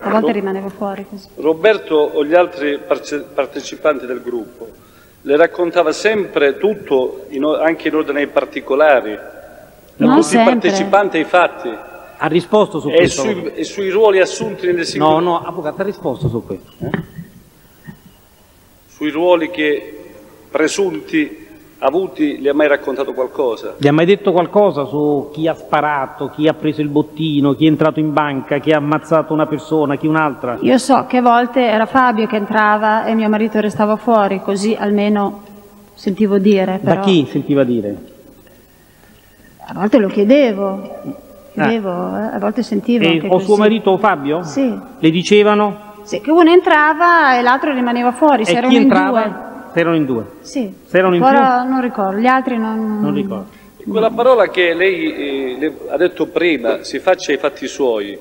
a volte rimaneva fuori così. Roberto o gli altri parce- partecipanti del gruppo le raccontava sempre tutto, in o- anche in ordine ai particolari, a Non tutti i sempre. partecipanti ai fatti Ha risposto su e questo? sui, e sui ruoli assunti nelle No, singole no, avvocato, ha risposto su questo. sui ruoli che presunti avuti, le ha mai raccontato qualcosa? Gli ha mai detto qualcosa su chi ha sparato, chi ha preso il bottino, chi è entrato in banca, chi ha ammazzato una persona, chi un'altra? Io so che a volte era Fabio che entrava e mio marito restava fuori, così almeno sentivo dire. Da Però chi sentiva dire? A volte lo chiedevo, chiedevo, eh, a volte sentivo. E, anche o così. suo marito o Fabio? Sì. Le dicevano? Sì, che uno entrava e l'altro rimaneva fuori, se e erano chi in due. Se erano in due. Sì. Se erano in Ora non ricordo, gli altri non... Non ricordo. Quella parola che lei eh, le ha detto prima, si faccia i fatti suoi,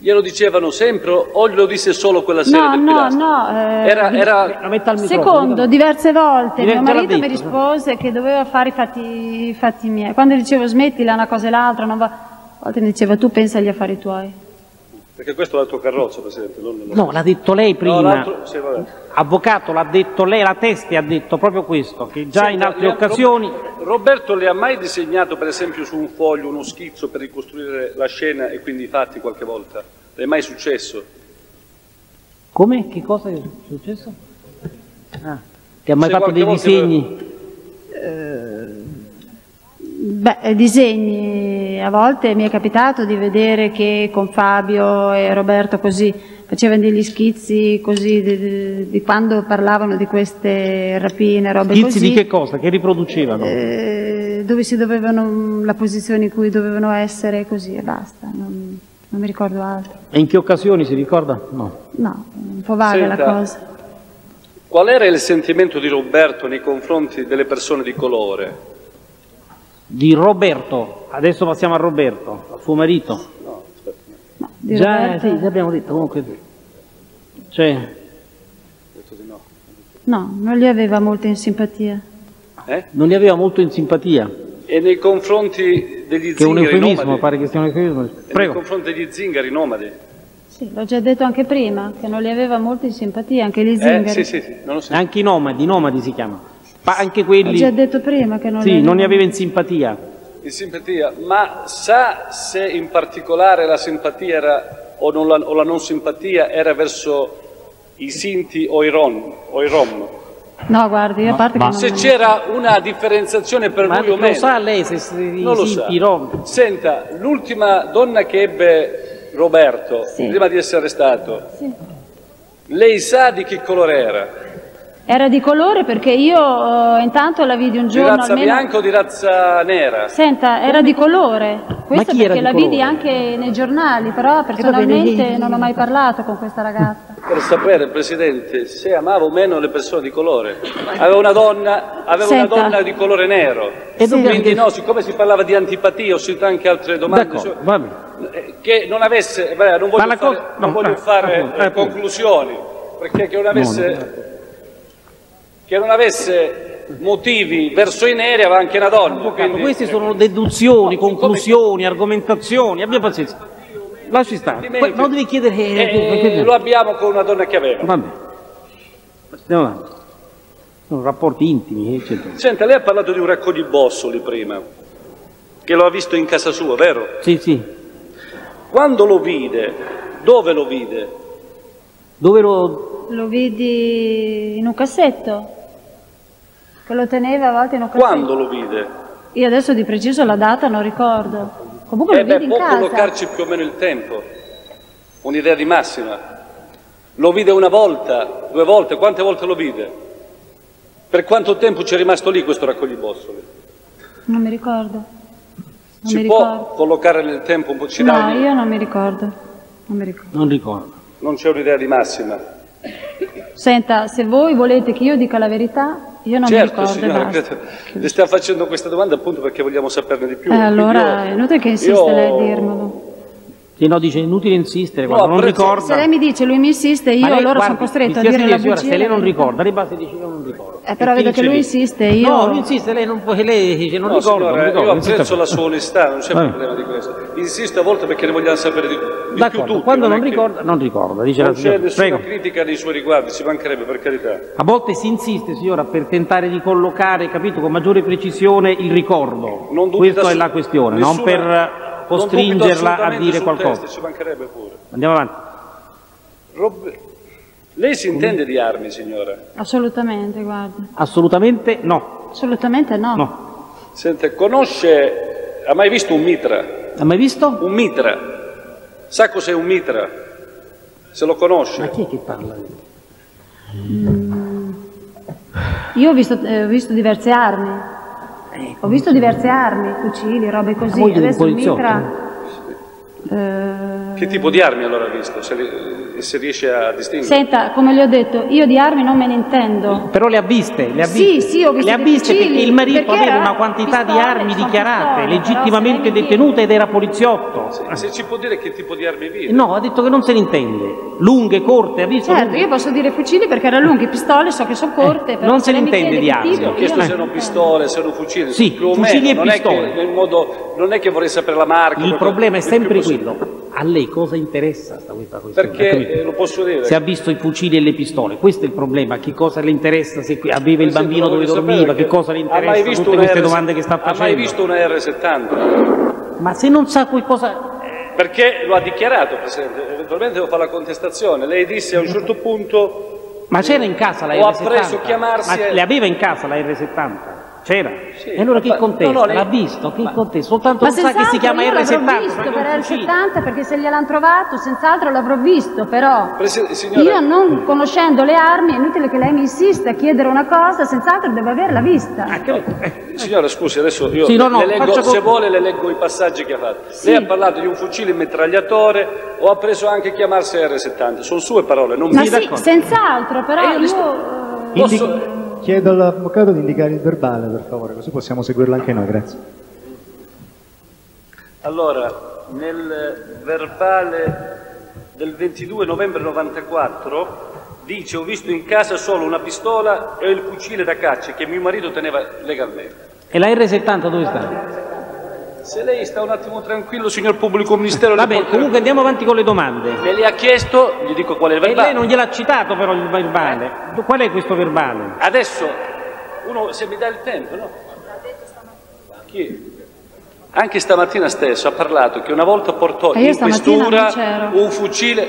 glielo dicevano sempre o glielo disse solo quella sera No, del no, no. eh, Era- era- Secondo, diverse volte mio marito mi detto, rispose che doveva fare i fatti, i fatti miei. Quando dicevo smettila una cosa e l'altra, non va... volte mi diceva tu pensa agli affari tuoi. Perché questo è la tua carrozza, Presidente. Non non- No, l'ha detto lei No, prima. l'altro- sì, vabbè. Avvocato, l'ha detto lei, la Testi ha detto proprio questo, che già Senta, in altre ha- occasioni... Roberto le ha mai disegnato, per esempio, su un foglio uno schizzo per ricostruire la scena e quindi i fatti qualche volta? Le è mai successo? Come? Che cosa è successo? Ah, ti ha mai Se fatto dei volta disegni? Beh, eh, disegni, a volte mi è capitato di vedere che con Fabio e Roberto così facevano degli schizzi così di, di- di quando parlavano di queste rapine, robe Schizzi così. di che cosa? Che riproducevano? eh, dove si dovevano, la posizione in cui dovevano essere così e basta, non, non mi ricordo altro. E in che occasioni si ricorda? No. No, un po' vaga la Senta, cosa. Qual era il sentimento di Roberto nei confronti delle persone di colore? Di Roberto, adesso passiamo a Roberto, a suo marito. Di Già, Roberto? sì, già abbiamo detto comunque. Cioè, No, non gli aveva molta in simpatia. Eh? non li aveva molto in simpatia, E nei confronti degli che è un zingari eufemismo, nomadi? pare che sia un eufemismo. E nei Prego. confronti degli zingari nomadi? Sì, l'ho già detto anche prima, che non li aveva molto in simpatia, anche gli Eh, zingari. sì, sì, sì, non lo so. Anche i nomadi, i nomadi si chiamano. Ma anche quelli... già detto prima che non Sì, non li aveva in simpatia. In simpatia, ma sa se in particolare la simpatia era, o, non la, o la non simpatia era verso i Sinti o i Rom? O i Rom? No, guardi, a parte che non... Se c'era una differenziazione per Ma lui o lo meno? sa lei se si non lo sa. i rom? Senta, l'ultima donna che ebbe Roberto, Sì. prima di essere arrestato, Sì. lei sa di che colore era? Era di colore perché io eh, intanto la vidi un Di giorno razza almeno... bianca o di razza nera? Senta, era di colore. Questo perché di la vidi colore? anche nei giornali, però personalmente non ho mai parlato con questa ragazza. Per sapere, Presidente, se amava o meno le persone di colore. Aveva una donna, aveva una donna di colore nero. E Quindi no, siccome si parlava di antipatia, ho sentito anche altre domande. D'accordo, su- va bene. eh, che non avesse, beh, non voglio fare, non no, voglio eh, fare eh, eh, conclusioni, perché che non avesse, che non avesse motivi verso i neri aveva anche una donna. Avvocato, quindi- queste sono deduzioni, conclusioni, argomentazioni, abbia pazienza. Lasci stare. Poi non devi chiedere... Eh, lo abbiamo con una donna che aveva. Va bene. Andiamo avanti. Sono rapporti intimi, eccetera. Senta, lei ha parlato di un raccoglibossoli prima, che lo ha visto in casa sua, vero? Sì, sì. Quando lo vide, dove lo vide? Dove lo... Lo vidi in un cassetto, che lo teneva a volte in cassetto. Quando lo vide? Io adesso di preciso la data non ricordo. Comunque Eh lo beh, vidi in può casa. collocarci più o meno il tempo, un'idea di massima. Lo vide una volta, due volte, quante volte lo vide? Per quanto tempo ci è rimasto lì questo raccoglibossoli? Non mi ricordo. Non Si mi può ricordo. collocare nel tempo un po'? Ci dà No, io non mi ricordo. Non mi ricordo. Non ricordo. Non c'è un'idea di massima. Senta, se voi volete che io dica la verità, io non certo, mi ricordo signora, le stiamo facendo questa domanda appunto perché vogliamo saperne di più. Eh, allora io- è inutile che insiste io- lei a dirmelo. Sì, no, dice inutile insistere, No, quando non apprezzo- ricorda... Se lei mi dice, lui mi insiste, io lei, allora guardi, sono costretto a dire la bugia. Se lei non ricorda, le base dice io non ricordo. Eh, però vedo che lui insiste, io... No, non insiste, lei non può, lei dice non No, ricordo, signora, non ricordo. io apprezzo la sua onestà, non c'è Vabbè. problema di questo. Insisto a volte perché ne vogliamo sapere di, di più tutti. quando non che- ricorda, non ricorda, dice Non la c'è signora. nessuna Prego. critica nei suoi riguardi, ci mancherebbe per carità. A volte si insiste, signora, per tentare di collocare, capito, con maggiore precisione il ricordo. Non Questa è la questione, non per non costringerla a dire qualcosa. testo, ci mancherebbe pure. Andiamo avanti. Rob- Lei si intende di armi, signora? Assolutamente, guardi. Assolutamente no. Assolutamente no. No. Sente, conosce, ha mai visto un mitra? Ha mai visto? Un mitra. Sa cos'è un mitra? Se lo conosce? Ma chi è che parla? Io ho visto, eh, ho visto diverse armi. Ho visto diverse armi, fucili, robe così. Adesso mitra... eh, Che tipo di armi allora ha visto? Se, li- se riesce a distinguere? Senta, come le ho detto, io di armi non me ne intendo. Però le ha viste, le ha Sì, viste. sì, ho visto Le ha viste fucili, perché il marito perché aveva una quantità di pistole, armi sono dichiarate, pistole, legittimamente se detenute ed era poliziotto. Se, se ci può dire che tipo di armi vide? No, ha detto che non se ne intende. Lunghe, corte, ha visto? Certo, lunghe? io posso dire fucili perché erano lunghi, pistole so che sono corte, però Eh, non se ne lei mi intende di armi. tipo, Sì, ho chiesto se erano pistole, se erano fucili. Sì, fucili meno. e non pistole. È che, nel modo, non è che vorrei sapere la marca. Il problema è sempre quello. A lei cosa interessa sta questa questione? Perché, eh, lo posso dire? Se ha visto i fucili e le pistole, questo è il problema. Che cosa le interessa? Se aveva il bambino dove dormiva? che cosa le interessa? Tutte queste R- domande che sta Ha mai facendo. visto una R70? Ma se non sa quel cosa... Perché lo ha dichiarato, Presidente. Eventualmente devo fare la contestazione. Lei disse a un certo punto... Ma c'era in casa la O ha R70? preso chiamarsi... Ma le aveva in casa la R70? C'era? Sì, e allora che ma- contesta? no, no, lei- L'ha visto? Che contesta? Soltanto Ma non sa che si chiama io l'avrò R70. visto perché per è un fucile. R70 perché se gliel'hanno trovato senz'altro l'avrò visto, però Presi- signora- io non conoscendo le armi è inutile che lei mi insista a chiedere una cosa, senz'altro devo averla vista. Ah, capito? Eh, Signora, scusi, adesso io Sì, no, no, le leggo, se vuole le leggo i passaggi che ha fatto. Sì. Lei ha parlato di un fucile mitragliatore o ha preso anche chiamarsi R70. Sono sue parole, non Ma mie. sì, senz'altro, però io io... eh, Posso- Chiedo all'avvocato di indicare il verbale, per favore, così possiamo seguirlo anche noi, grazie. Allora, nel verbale del 22 novembre 94 dice ho visto in casa solo una pistola e il fucile da caccia che mio marito teneva legalmente. E la R70 dove sta? Se lei sta un attimo tranquillo, signor pubblico ministero, le Vabbè, porterò- comunque andiamo avanti con le domande. me le ha chiesto, gli dico qual è il E verbale. lei non gliel'ha citato però il verbale. Qual è questo verbale? Adesso, uno, se mi dà il tempo, no? Chi? Anche stamattina stesso ha parlato che una volta portò E in stamattina questura un fucile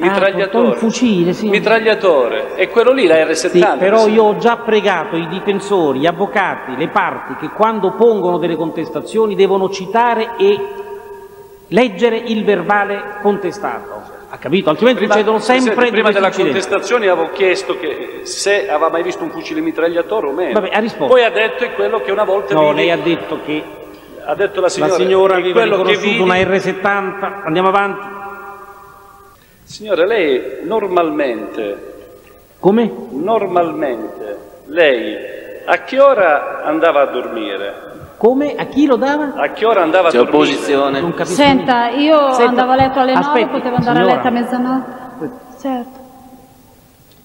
Ah, mitragliatore. un fucile, sì. Mitragliatore. E quello lì la R70. Sì, però io ho già pregato i difensori, gli avvocati, le parti che quando pongono delle contestazioni devono citare e leggere il verbale contestato. Ha capito? Altrimenti Prima, succedono sempre Presidente, prima della incidenti. contestazione avevo chiesto che se aveva mai visto un fucile mitragliatore o meno. Vabbè, ha risposto. Poi ha detto è quello che una volta No, vidi- lei ha detto che ha detto la signora, la signora aveva riconosciuto vidi- una R70. Andiamo avanti. Signora, lei normalmente Come? Normalmente lei a che ora andava a dormire? Come? A chi lo dava? A che ora andava a C'è dormire? opposizione. Non capisco. Senta, io Senta, andavo a letto alle 9, aspetti, potevo andare signora. a letto a mezzanotte. Certo.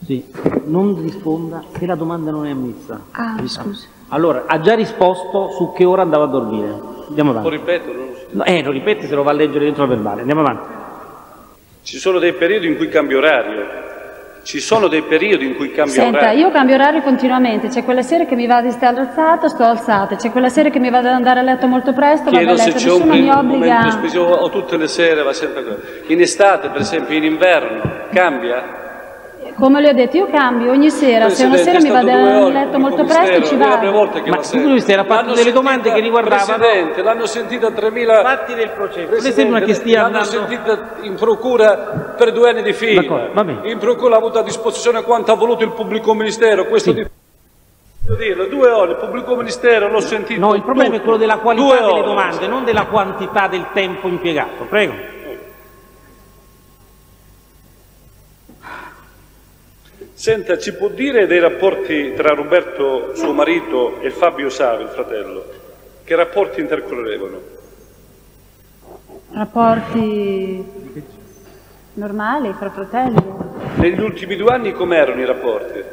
Sì, non risponda se la domanda non è ammessa. Ah, scusi. Allora, ha già risposto su che ora andava a dormire. Andiamo Lo avanti. ripeto, non lo so. No, eh, lo ripete se lo va a leggere dentro il verbale. Andiamo avanti. Ci sono dei periodi in cui cambio orario. Ci sono dei periodi in cui cambio Senta, orario. io cambio orario continuamente, c'è quella sera che mi va di stare alzata, sto alzata, c'è quella sera che mi va ad andare a letto molto presto, vado a Chiedo se letto, c'è un, mi momento obbliga. specifico o tutte le sere va sempre così. In estate, per esempio, in inverno, cambia? Come le ho detto, io cambio ogni sera, se una sera mi è va stato due a letto il molto presto, ci ministero, è vado. Ma sento. questa era fatto delle sentita- domande che riguardavano- Presidente, l'hanno sentita 3000... Fatti del processo. Le sembra che stia l'hanno andando... sentita in procura per due anni di fila. In procura ha avuto a disposizione quanto ha voluto il pubblico ministero. Questo Sì. dirlo, due ore, il pubblico ministero l'ho sentito. No, il problema è tutto. quello della qualità Due delle ore. domande, non della quantità del tempo impiegato. Prego. Senta, ci può dire dei rapporti tra Roberto, suo marito, e Fabio Savi, il fratello? Che rapporti intercorrevano? Rapporti normali fra fratelli. Negli ultimi due anni com'erano i rapporti?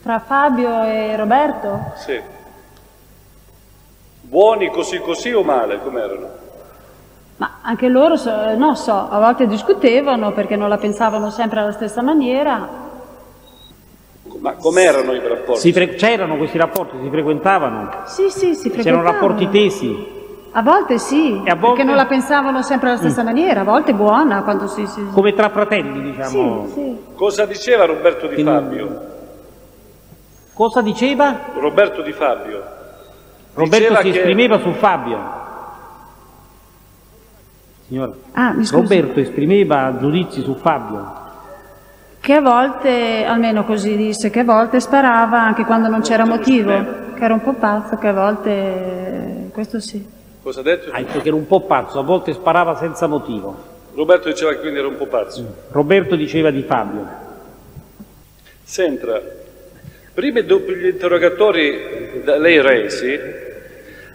Fra Fabio e Roberto? Sì. Buoni così così o male, com'erano? Ma anche loro, non so, a volte discutevano perché non la pensavano sempre alla stessa maniera. Ma com'erano i rapporti? Si fre- c'erano questi rapporti, si frequentavano, Sì, sì, si c'erano frequentavano. rapporti tesi. A volte sì, E a volte- perché non la pensavano sempre alla stessa maniera, a volte buona quando si... si... come tra fratelli, diciamo. Sì, sì. Cosa diceva Roberto Di Fabio? Cosa diceva? Roberto Di Fabio. Roberto Diceva si che- esprimeva su Fabio. Signora, Ah, mi scusi. Roberto esprimeva giudizi su Fabio. Che a volte, almeno così disse, che a volte sparava anche quando non c'era motivo, che era un po' pazzo, che a volte... questo sì. Cosa ha detto? Ha detto che era un po' pazzo, a volte sparava senza motivo. Roberto diceva che quindi era un po' pazzo. Roberto diceva di Fabio. Senta, prima e dopo gli interrogatori da lei resi,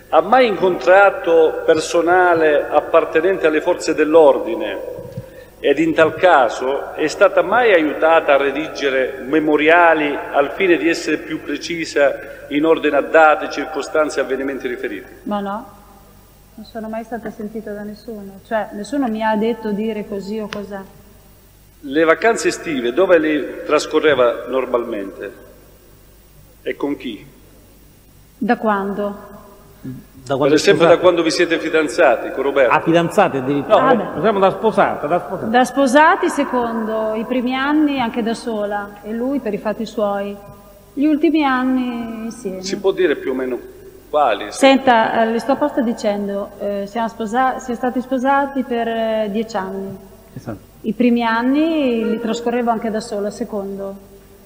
ha mai incontrato personale appartenente alle forze dell'ordine ed in tal caso è stata mai aiutata a redigere memoriali al fine di essere più precisa in ordine a date, circostanze e avvenimenti riferiti? Ma no, non sono mai stata sentita da nessuno, cioè nessuno mi ha detto dire così o cos'è. Le vacanze estive dove le trascorreva normalmente? E con chi? Da quando? Da Per esempio da quando vi siete fidanzati con Roberto? A fidanzate addirittura. No, Ah, Siamo da sposata, da sposata. Da sposati secondo i primi anni anche da sola e lui per i fatti suoi. Gli ultimi anni insieme. Si può dire più o meno quali? Senta, eh, le sto apposta dicendo, eh, siamo, sposa- siamo stati sposati per eh, dieci anni. Esatto. I primi anni li trascorrevo anche da sola, secondo.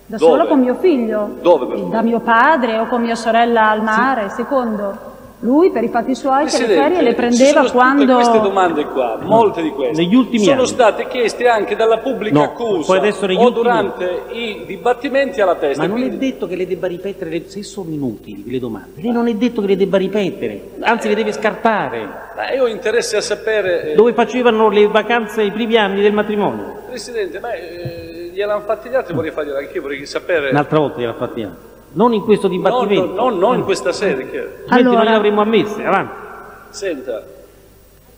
Da Dove? sola con mio figlio. Dove Da mio padre o con mia sorella al mare, secondo. Lui per i fatti suoi che le ferie le ci prendeva sono tutte quando... queste domande qua, molte di queste, Negli ultimi sono anni. state chieste anche dalla pubblica No, accusa poi adesso negli o ultimi- durante i dibattimenti alla testa. Ma non è quindi- detto che le debba ripetere le- se sono inutili le domande. Lei non è detto che le debba ripetere, anzi le deve scartare. Ma io ho interesse a sapere, eh, Dove facevano le vacanze i primi anni del matrimonio? Presidente, ma eh, gliel'hanno fatti gli altri, vorrei fargliela anch'io, vorrei sapere... Un'altra volta gliel'ha fatti anche. Non in questo No, dibattimento. no, no, non in questa sede. Non Allora- le avremmo ammesse. Avanti. Senta,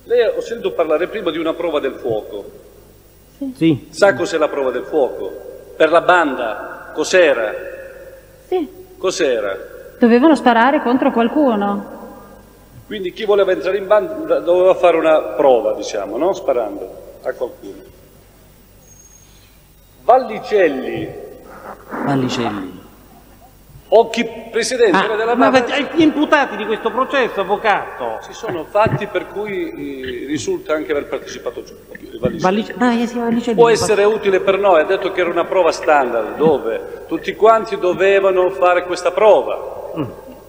lei ho sentito parlare prima di una prova del fuoco. Sì. Sa cos'è la prova del fuoco? Per la banda, cos'era? Sì, Cos'era? dovevano sparare contro qualcuno. Quindi chi voleva entrare in banda doveva fare una prova, diciamo, no? Sparando a qualcuno. Vallicelli, Vallicelli. O chi presidente era della Ah, ma gli imputati di questo processo, avvocato. ci sono fatti per cui eh, risulta anche aver partecipato si Vallicelli. Può essere utile per noi, ha detto che era una prova standard dove tutti quanti dovevano fare questa prova.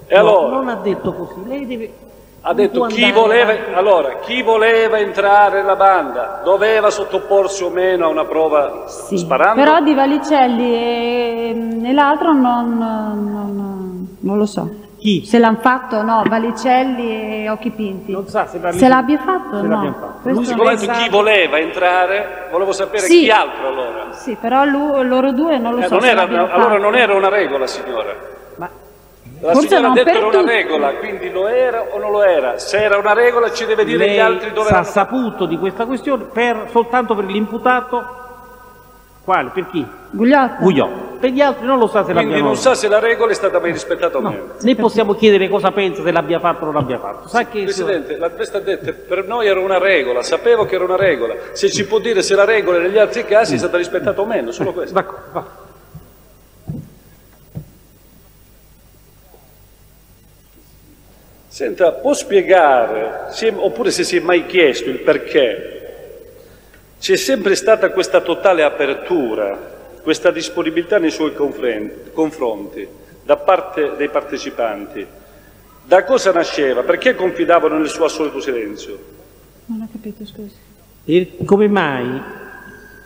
E No, allora non ha detto così. Lei deve. Ha detto chi voleva, allora, chi voleva entrare nella banda doveva sottoporsi o meno a una prova Sì, sparando? Però di Valicelli e, e l'altro non, non- non lo so. Chi? Se l'hanno fatto o no, Valicelli e Occhi Pinti. Non sa se Se l'abbia fatto o no. fatto. Lui detto so. chi voleva entrare, volevo sapere Sì. chi altro allora. Sì, però lui- loro due non lo Eh, so non se era allora fatto. non era una regola, signora. La Forse signora ha non detto era una tutti. regola, quindi lo era o non lo era. Se era una regola ci deve dire Lei gli altri dove sa erano. saputo di questa questione per, soltanto per l'imputato. Quale? Per chi? Gugliotta. Gugliò. Per gli altri non lo sa se Quindi l'abbiamo non sa se la regola è stata mai rispettata o No, meno. né possiamo chiedere cosa pensa se l'abbia fatto o non l'abbia fatto. Sa che Presidente, la questa ha detto per noi era una regola, sapevo che era una regola. Se ci può dire se la regola negli altri casi è stata rispettata o meno, solo questo. D'accordo, Senta, può spiegare, è- oppure se si è mai chiesto il perché c'è sempre stata questa totale apertura, questa disponibilità nei suoi confronti da parte dei partecipanti? Da cosa nasceva? Perché confidavano nel suo assoluto silenzio? Non ho capito, scusi. E come mai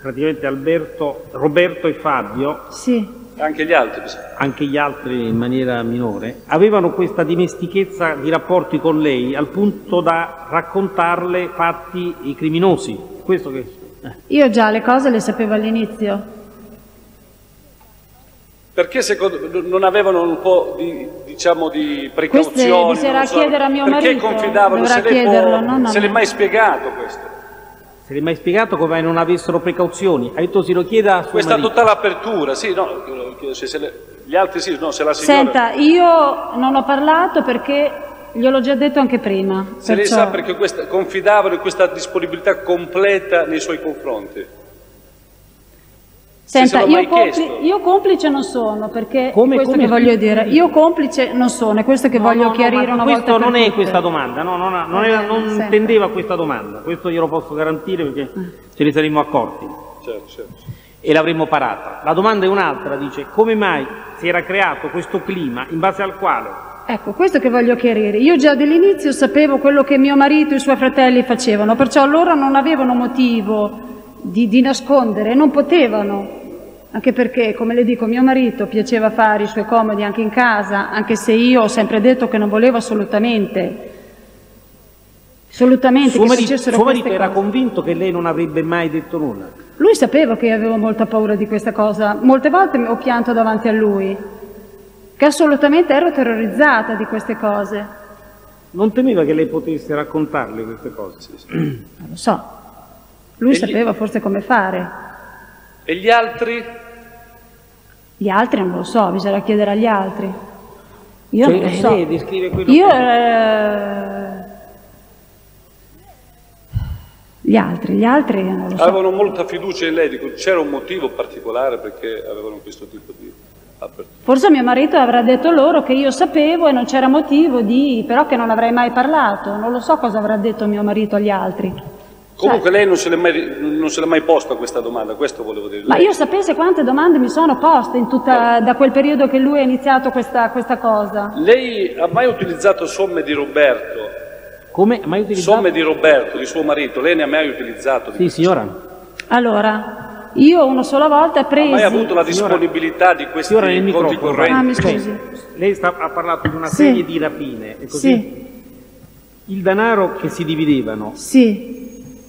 praticamente Alberto, Roberto e Fabio Sì, Anche gli altri. anche gli altri in maniera minore, avevano questa dimestichezza di rapporti con lei al punto da raccontarle fatti criminosi. Questo che... eh. Io già le cose le sapevo all'inizio. Perché secondo, non avevano un po' di, diciamo, di Queste precauzioni? bisognerà non so, chiedere a mio perché marito, confidavano? dovrà Se l'è mai spiegato questo? Se l'è mai spiegato come non avessero precauzioni? Ha detto si lo chieda a suo Questa marito. totale apertura, sì, no, se- se le- gli altri sì, no, se la signora... Senta, io non ho parlato perché gliel'ho già detto anche prima. Se lei perciò- sa perché questa- confidavano in questa disponibilità completa nei suoi confronti. Senta, io, compli- io complice non sono, perché Come- questo come- che voglio dire, io complice non sono, è questo che No, voglio no, no, chiarire ma una questo volta non è tutte. questa domanda, no, non, non era- bene, non intendeva questa domanda, questo glielo posso garantire perché ce ne saremmo accorti Certo, certo. e l'avremmo parata. La domanda è un'altra, dice come mai si era creato questo clima in base al quale Ecco, questo che voglio chiarire. Io già dall'inizio sapevo quello che mio marito e i suoi fratelli facevano, perciò loro non avevano motivo di, di nascondere, non potevano. Anche perché, come le dico, mio marito piaceva fare i suoi comodi anche in casa, anche se io ho sempre detto che non volevo assolutamente, assolutamente suo che marito, facessero suo queste marito era cose. convinto che lei non avrebbe mai detto nulla. Lui sapeva che io avevo molta paura di questa cosa, molte volte ho pianto davanti a lui, che assolutamente ero terrorizzata di queste cose. Non temeva che lei potesse raccontarle queste cose. Non lo so. Lui E gli- sapeva forse come fare. E gli altri? Gli altri non lo so, bisogna chiedere agli altri. Io Cioè, non lo so. lei descrive quello Io che- eh, gli altri, gli altri non lo so. Avevano molta fiducia in lei, dico, c'era un motivo particolare perché avevano questo tipo di apertura. Forse mio marito avrà detto loro che io sapevo e non c'era motivo di, però che non avrei mai parlato. Non lo so cosa avrà detto mio marito agli altri. Comunque lei non se l'è mai, non se l'è mai posta questa domanda, questo volevo dire. Ma io sapesse quante domande mi sono poste in tutta, da quel periodo che lui ha iniziato questa, questa cosa. Lei ha mai utilizzato somme di Roberto? Come? Ha mai utilizzato? Somme di Roberto, di suo marito, lei ne ha mai utilizzato? Sì, signora. Allora, io una sola volta Ha presi... mai avuto la Signora- disponibilità di questi Signora, conti microfono. correnti? Ah, mi Cioè, scusi. lei sta- ha parlato di una Sì. serie di rapine, è così? Sì, Il denaro che si dividevano, sì.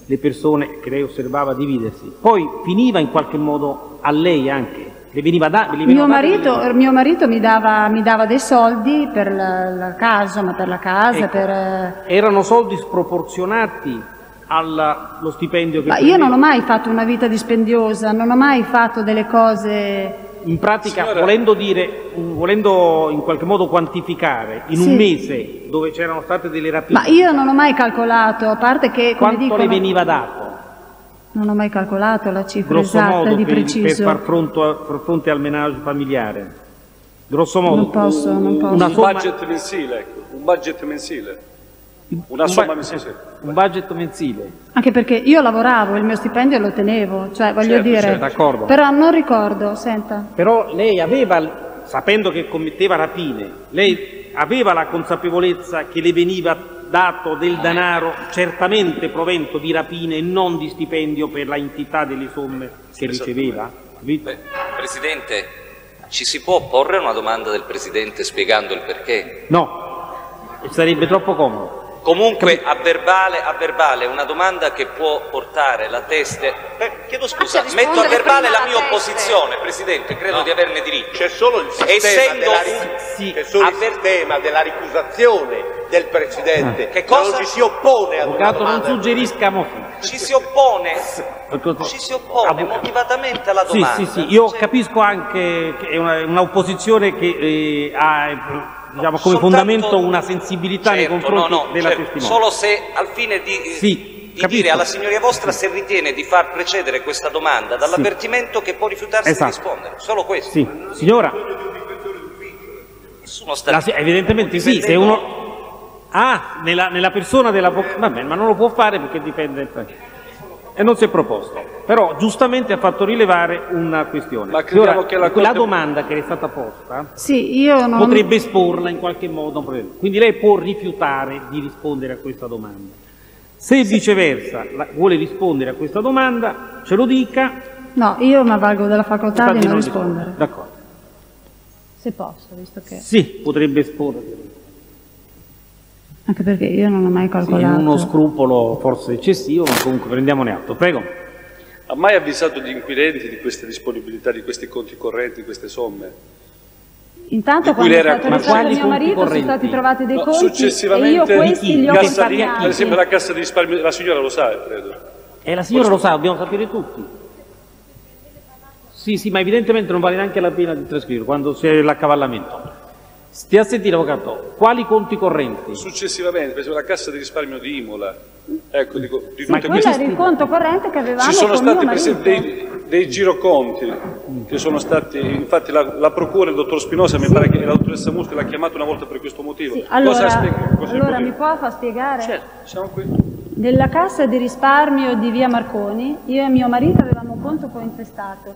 Le persone che lei osservava dividersi, poi finiva in qualche modo a lei anche, le veniva da, le Mio marito, delle- mio marito mi, dava, mi dava dei soldi per la, la casa, ma per la casa, Ecco. per... erano soldi sproporzionati allo stipendio che Ma io non ho prendeva. mai fatto una vita dispendiosa, non ho mai fatto delle cose... In pratica, Signora- volendo dire, volendo in qualche modo quantificare, in Sì. un mese dove c'erano state delle rapine, Ma io non ho mai calcolato, a parte che, come quanto dicono, le veniva dato? non ho mai calcolato la cifra Grosso esatta modo di per, per preciso. far, fronto- far fronte al menage familiare. Grosso modo. Non posso, non posso. Un somma- budget mensile, ecco, un budget mensile. Una un somma mensile. Un budget mensile. Anche perché io lavoravo, il mio stipendio lo tenevo, cioè voglio Certo, dire... certo, d'accordo. Però non ricordo, senta. Però lei aveva, sapendo che commetteva rapine, lei aveva la consapevolezza che le veniva dato del denaro, certamente provento di rapine e non di stipendio per la entità delle somme che riceveva? Beh, Presidente, ci si può porre una domanda del Presidente spiegando il perché? No, sarebbe troppo comodo. Comunque a verbale, a verbale una domanda che può portare la teste. Beh, chiedo scusa, metto a verbale la mia opposizione, Presidente, credo di averne diritto. C'è solo il sistema, Essendo della, ri- sì, c'è solo il sistema della ricusazione del Presidente, Che ma cosa? non ci si oppone ad una Avvocato, non domanda. suggerisca Ci si oppone, ci si oppone motivatamente alla Sì, domanda. sì, sì, io capisco anche che è una- un'opposizione che eh, ha eh, diciamo, come fondamento una sensibilità nei Certo, confronti no, no, della certo, testimone. Solo se al fine di, Sì, di dire alla signoria vostra se ritiene di far precedere questa domanda dall'avvertimento che può rifiutarsi Esatto. di rispondere. Solo questo. Sì, signora, Nessuno sta la- evidentemente sì, se uno... Ah, nella, nella persona dell'avvocato... Vabbè, ma non lo può fare perché dipende... E non si è proposto. Però giustamente ha fatto rilevare una questione. Ma crediamo Signora, che la Corte- domanda che le è stata posta Sì, io non... potrebbe esporla in qualche modo. a un problema. Quindi lei può rifiutare di rispondere a questa domanda. Se viceversa la- vuole rispondere a questa domanda, ce lo dica. No, io mi avvalgo della facoltà di non non rispondere. D'accordo. Se posso, visto che... Sì, potrebbe esporre. Anche perché io non ho mai Sì, calcolato. uno scrupolo forse eccessivo, ma comunque prendiamone atto. Prego. Ha mai avvisato gli inquirenti di queste disponibilità, di questi conti correnti, di queste somme? Intanto Di quando è stato arrestato mio marito sono Correnti. stati trovati dei No, conti e successivamente io questi li ho cassa di- risparmiati. per esempio la cassa di risparmio, la signora lo sa, credo. E la signora lo sa, dobbiamo sapere tutti. Sì, sì, ma evidentemente non vale neanche la pena di trascrivere quando c'è l'accavallamento. Stia a sentire, avvocato, quali conti correnti? Successivamente, per esempio la cassa di risparmio di Imola, ecco, dico, di Ma quello queste... era il conto corrente che avevamo Ci sono stati dei, dei giroconti che sono stati, infatti la, la procura, il dottor Spinosa, mi pare che la dottoressa Muschi l'ha chiamato una volta per questo motivo. Sì, allora, cosa spiega? Allora mi può far spiegare? Certo, siamo qui. Nella cassa di risparmio di via Marconi, io e mio marito avevamo un conto cointestato.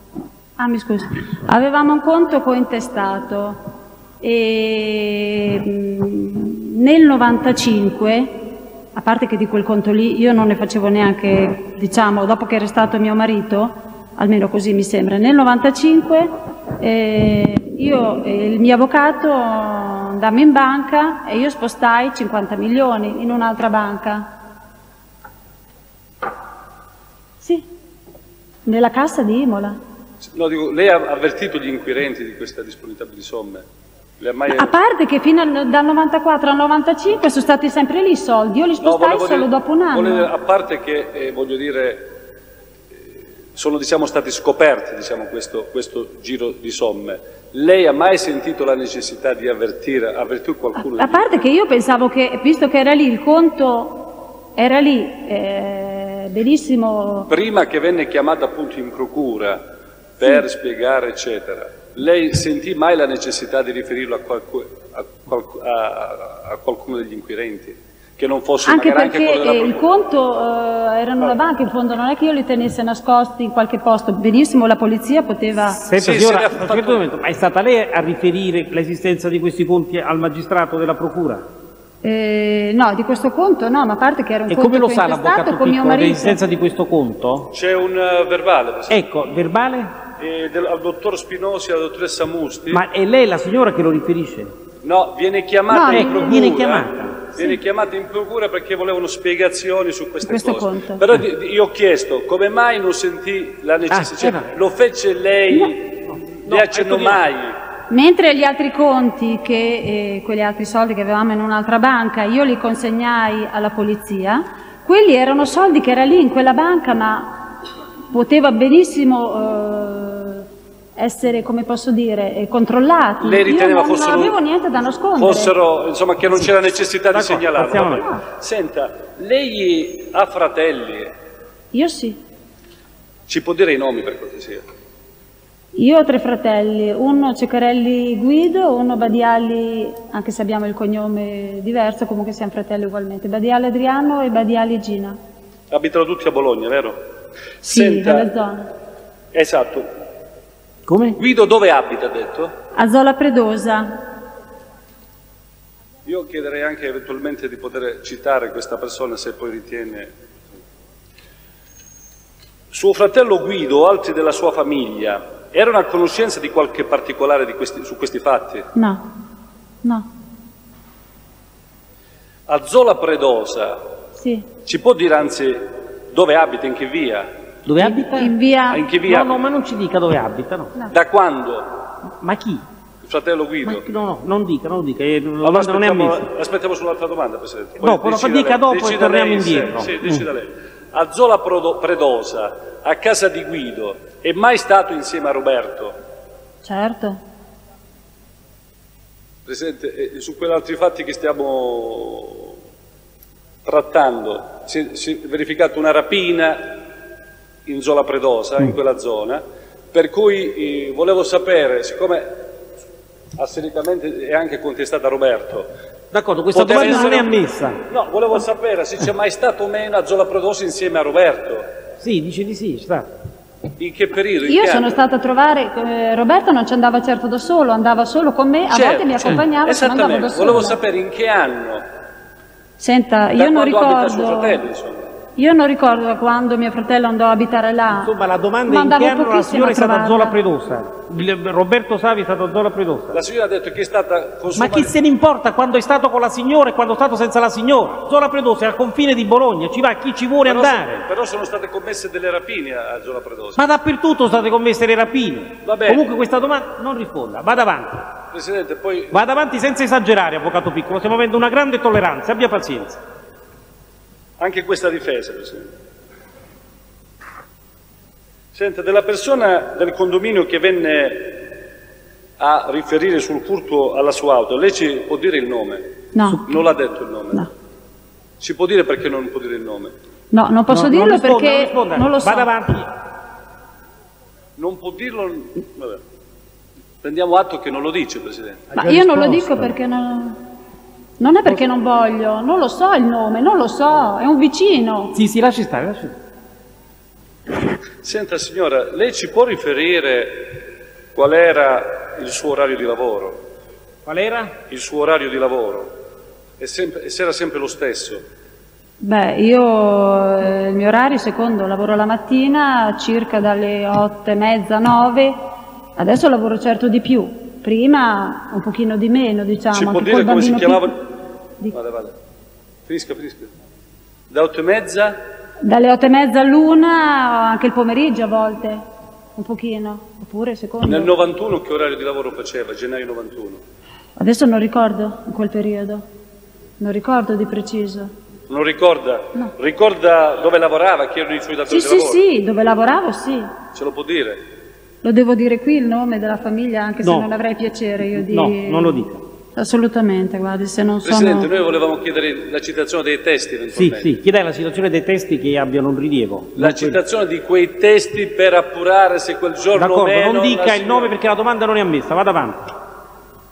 Ah, mi scusi. Avevamo un conto cointestato e mm, nel 95, a parte che di quel conto lì io non ne facevo neanche, diciamo, dopo che è restato mio marito, almeno così mi sembra, nel 95 eh, io e il mio avvocato andammo in banca e io spostai 50 milioni in un'altra banca. Sì, nella cassa di Imola. No, dico, lei ha avvertito gli inquirenti di questa disponibilità di somme? Mai... A parte che fino al, dal 94 al 95 sono stati sempre lì i soldi, io li No, spostai volevo solo dire- dopo un anno. dire, a parte che, eh, voglio dire, eh, sono diciamo, stati scoperti diciamo, questo, questo giro di somme, lei ha mai sentito la necessità di avvertire, avvertire qualcuno? A parte che io pensavo che, visto che era lì il conto, era lì, eh, benissimo, Prima che venne chiamata appunto in procura per spiegare eccetera, lei sentì mai la necessità di riferirlo a, qualcu- a qualcu- a- a qualcuno degli inquirenti? Che non fosse anche anche perché della eh, il conto eh, era nella banca, in fondo non è che io li tenesse nascosti in qualche posto, benissimo la polizia poteva... Senta, signora, aspetta un momento, ma è stata lei a riferire l'esistenza di questi conti al magistrato della procura? Eh, no, di questo conto no, ma a parte che era un E conto come lo sa l'avvocato con mio Picco marito. dell'esistenza di questo conto? C'è un eh, verbale. Ecco, verbale? Eh, del- al dottor Spinosi e alla dottoressa Musti. Ma è lei la signora che lo riferisce? No, viene chiamata No, in ecco, procura. viene chiamata. Viene chiamata in procura perché volevano spiegazioni su queste Questo cose. conto. Però io ho chiesto come mai non sentì la necessità. Ah, cioè, eh, lo fece lei? Le accennò ecco, mai? Mentre gli altri conti, che, eh, quegli altri soldi che avevamo in un'altra banca, io li consegnai alla polizia, quelli erano soldi che era lì in quella banca, ma poteva benissimo eh, essere, come posso dire, eh, controllati. Lei riteneva io non, fossero- non avevo niente da nascondere. Fossero, insomma, che non c'era necessità di segnalarlo. avanti. Senta, lei ha fratelli? Io sì. Ci può dire i nomi per cortesia? Io ho tre fratelli, uno Ceccarelli Guido, uno Badiali, anche se abbiamo il cognome diverso, comunque siamo fratelli ugualmente, Badiali Adriano e Badiali Gina. Abitano tutti a Bologna, vero? Sì, Senta, nella zona. Esatto. Come? Guido dove abita, ha detto? A Zola Predosa. Io chiederei anche eventualmente di poter citare questa persona se poi ritiene. Suo fratello Guido o altri della sua famiglia erano a conoscenza di qualche particolare di questi- su questi fatti? No, no, A Zola Predosa sì. ci può dire anzi dove abita, in che via? Dove abita? In via... In che via? No, no, ma non ci dica dove abita, no. Da quando? Ma chi? Il fratello Guido? Ma- no, no, non dica, non dica, eh, Allora domanda non è aspettiamo, ammessa. aspettiamo sull'altra domanda, Presidente. Dopo, decida dica dopo e torniamo lei, sì, indietro. Sì, Mm. lei. A Zola Prodo- Predosa, a casa di Guido, è mai stato insieme a Roberto? Certo. Presidente, eh, su quegli altri fatti che stiamo trattando, si, si è verificata una rapina in Zola Predosa, Mm. in quella zona, per cui eh, volevo sapere, siccome assericamente è anche contestata Roberto, D'accordo, questa poteva domanda non è essere- ammessa. No, volevo sapere se c'è mai stato o meno a Zola Predosa insieme a Roberto. Sì, dice di sì, sta. In che periodo? In Io che sono anno? stata a trovare, eh, Roberto non ci andava certo da solo, andava solo con me, a Certo, volte mi certo. accompagnava, se no andavo da Esattamente, sola. volevo sapere in che anno, Senta, da io non quando abita suo ricordo... fratello, insomma. Io non ricordo quando mio fratello andò a abitare là. Insomma, la domanda in anno la signora è stata a. Zola Predosa. Il- Roberto Savi è stato a Zola Predosa. La signora ha detto che è stata con suo Ma chi se ne importa quando è stato con la signora e quando è stato senza la signora? Zola Predosa è al confine di Bologna, ci va chi ci vuole però, andare. però sono state commesse delle rapine a a Zola Predosa. Ma dappertutto state commesse le rapine. Va bene. Comunque questa domanda non risponda, vada avanti. Presidente, poi Vada avanti senza esagerare, avvocato piccolo, stiamo avendo una grande tolleranza, abbia pazienza. Anche questa difesa, Presidente. Senta, della persona del condominio che venne a riferire sul furto alla sua auto, lei ci può dire il nome? No, Non l'ha detto il nome? No. Ci può dire perché non può dire il nome? no, non posso No, dirlo non perché non, non lo so. Vada avanti. Non può dirlo? Vabbè. Prendiamo atto che non lo dice, Presidente. Ma io non lo dico perché non... Non è perché non voglio, non lo so il nome, non lo so, è un vicino. Sì, sì, lasci stare, lasci stare. Senta signora, lei ci può riferire qual era il suo orario di lavoro? Qual era? Il suo orario di lavoro? E, sempre- e se era sempre lo stesso? Beh, io eh, il mio orario secondo lavoro la mattina circa dalle otto e mezza, nove, adesso lavoro certo di più, prima un pochino di meno diciamo. ci può dire come si chiamava? Di- Vada, vada. Finisca, finisca. Da otto e mezza? Dalle otto e mezza all'una, anche il pomeriggio a volte, un pochino, oppure secondo. Nel 91 che orario di lavoro faceva? Gennaio 91. Adesso non ricordo in quel periodo, non ricordo di preciso. Non ricorda? No. Ricorda dove lavorava, chi erano i suoi datori Sì, di sì, lavoro? sì, dove lavoravo sì. Ce lo può dire? Lo devo dire qui il nome della famiglia, anche se No. non avrei piacere io di... No, non lo dica. Assolutamente, guardi, se non Presidente, sono... noi volevamo chiedere la citazione dei testi Sì, sì, chiedere la situazione dei testi che abbiano un rilievo. La citazione di quei testi per appurare se quel giorno D'accordo, meno... non dica il nome perché la domanda non è ammessa, vada avanti.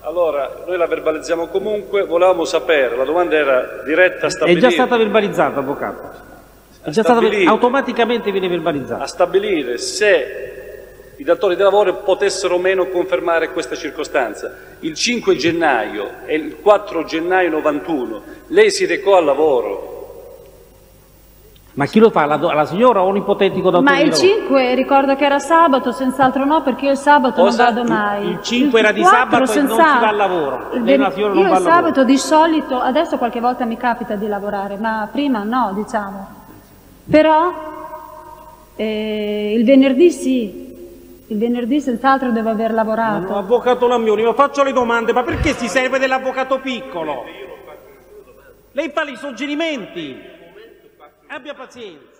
Allora, noi la verbalizziamo comunque, volevamo sapere, la domanda era diretta a È stabilire, già stata verbalizzata, avvocato. È già stata automaticamente viene verbalizzata. a stabilire se i datori di lavoro potessero o meno confermare questa circostanza. Il 5 gennaio e il 4 gennaio 91 lei si recò al lavoro, Ma chi lo fa? La, do- la signora o un ipotetico datore Ma il lavoro? 5 ricordo che era sabato, senz'altro no, perché io il sabato Cosa? non vado mai. Il 5 era di 4 sabato e non si va al lavoro. Il Lei io va il al lavoro. sabato di solito, adesso qualche volta mi capita di lavorare, ma prima no, diciamo. Però eh, il venerdì sì, il venerdì senz'altro devo aver lavorato. No, avvocato Lammioni, ma faccio le domande, ma perché si serve dell'avvocato piccolo? Lei fa i suggerimenti. Abbia pazienza.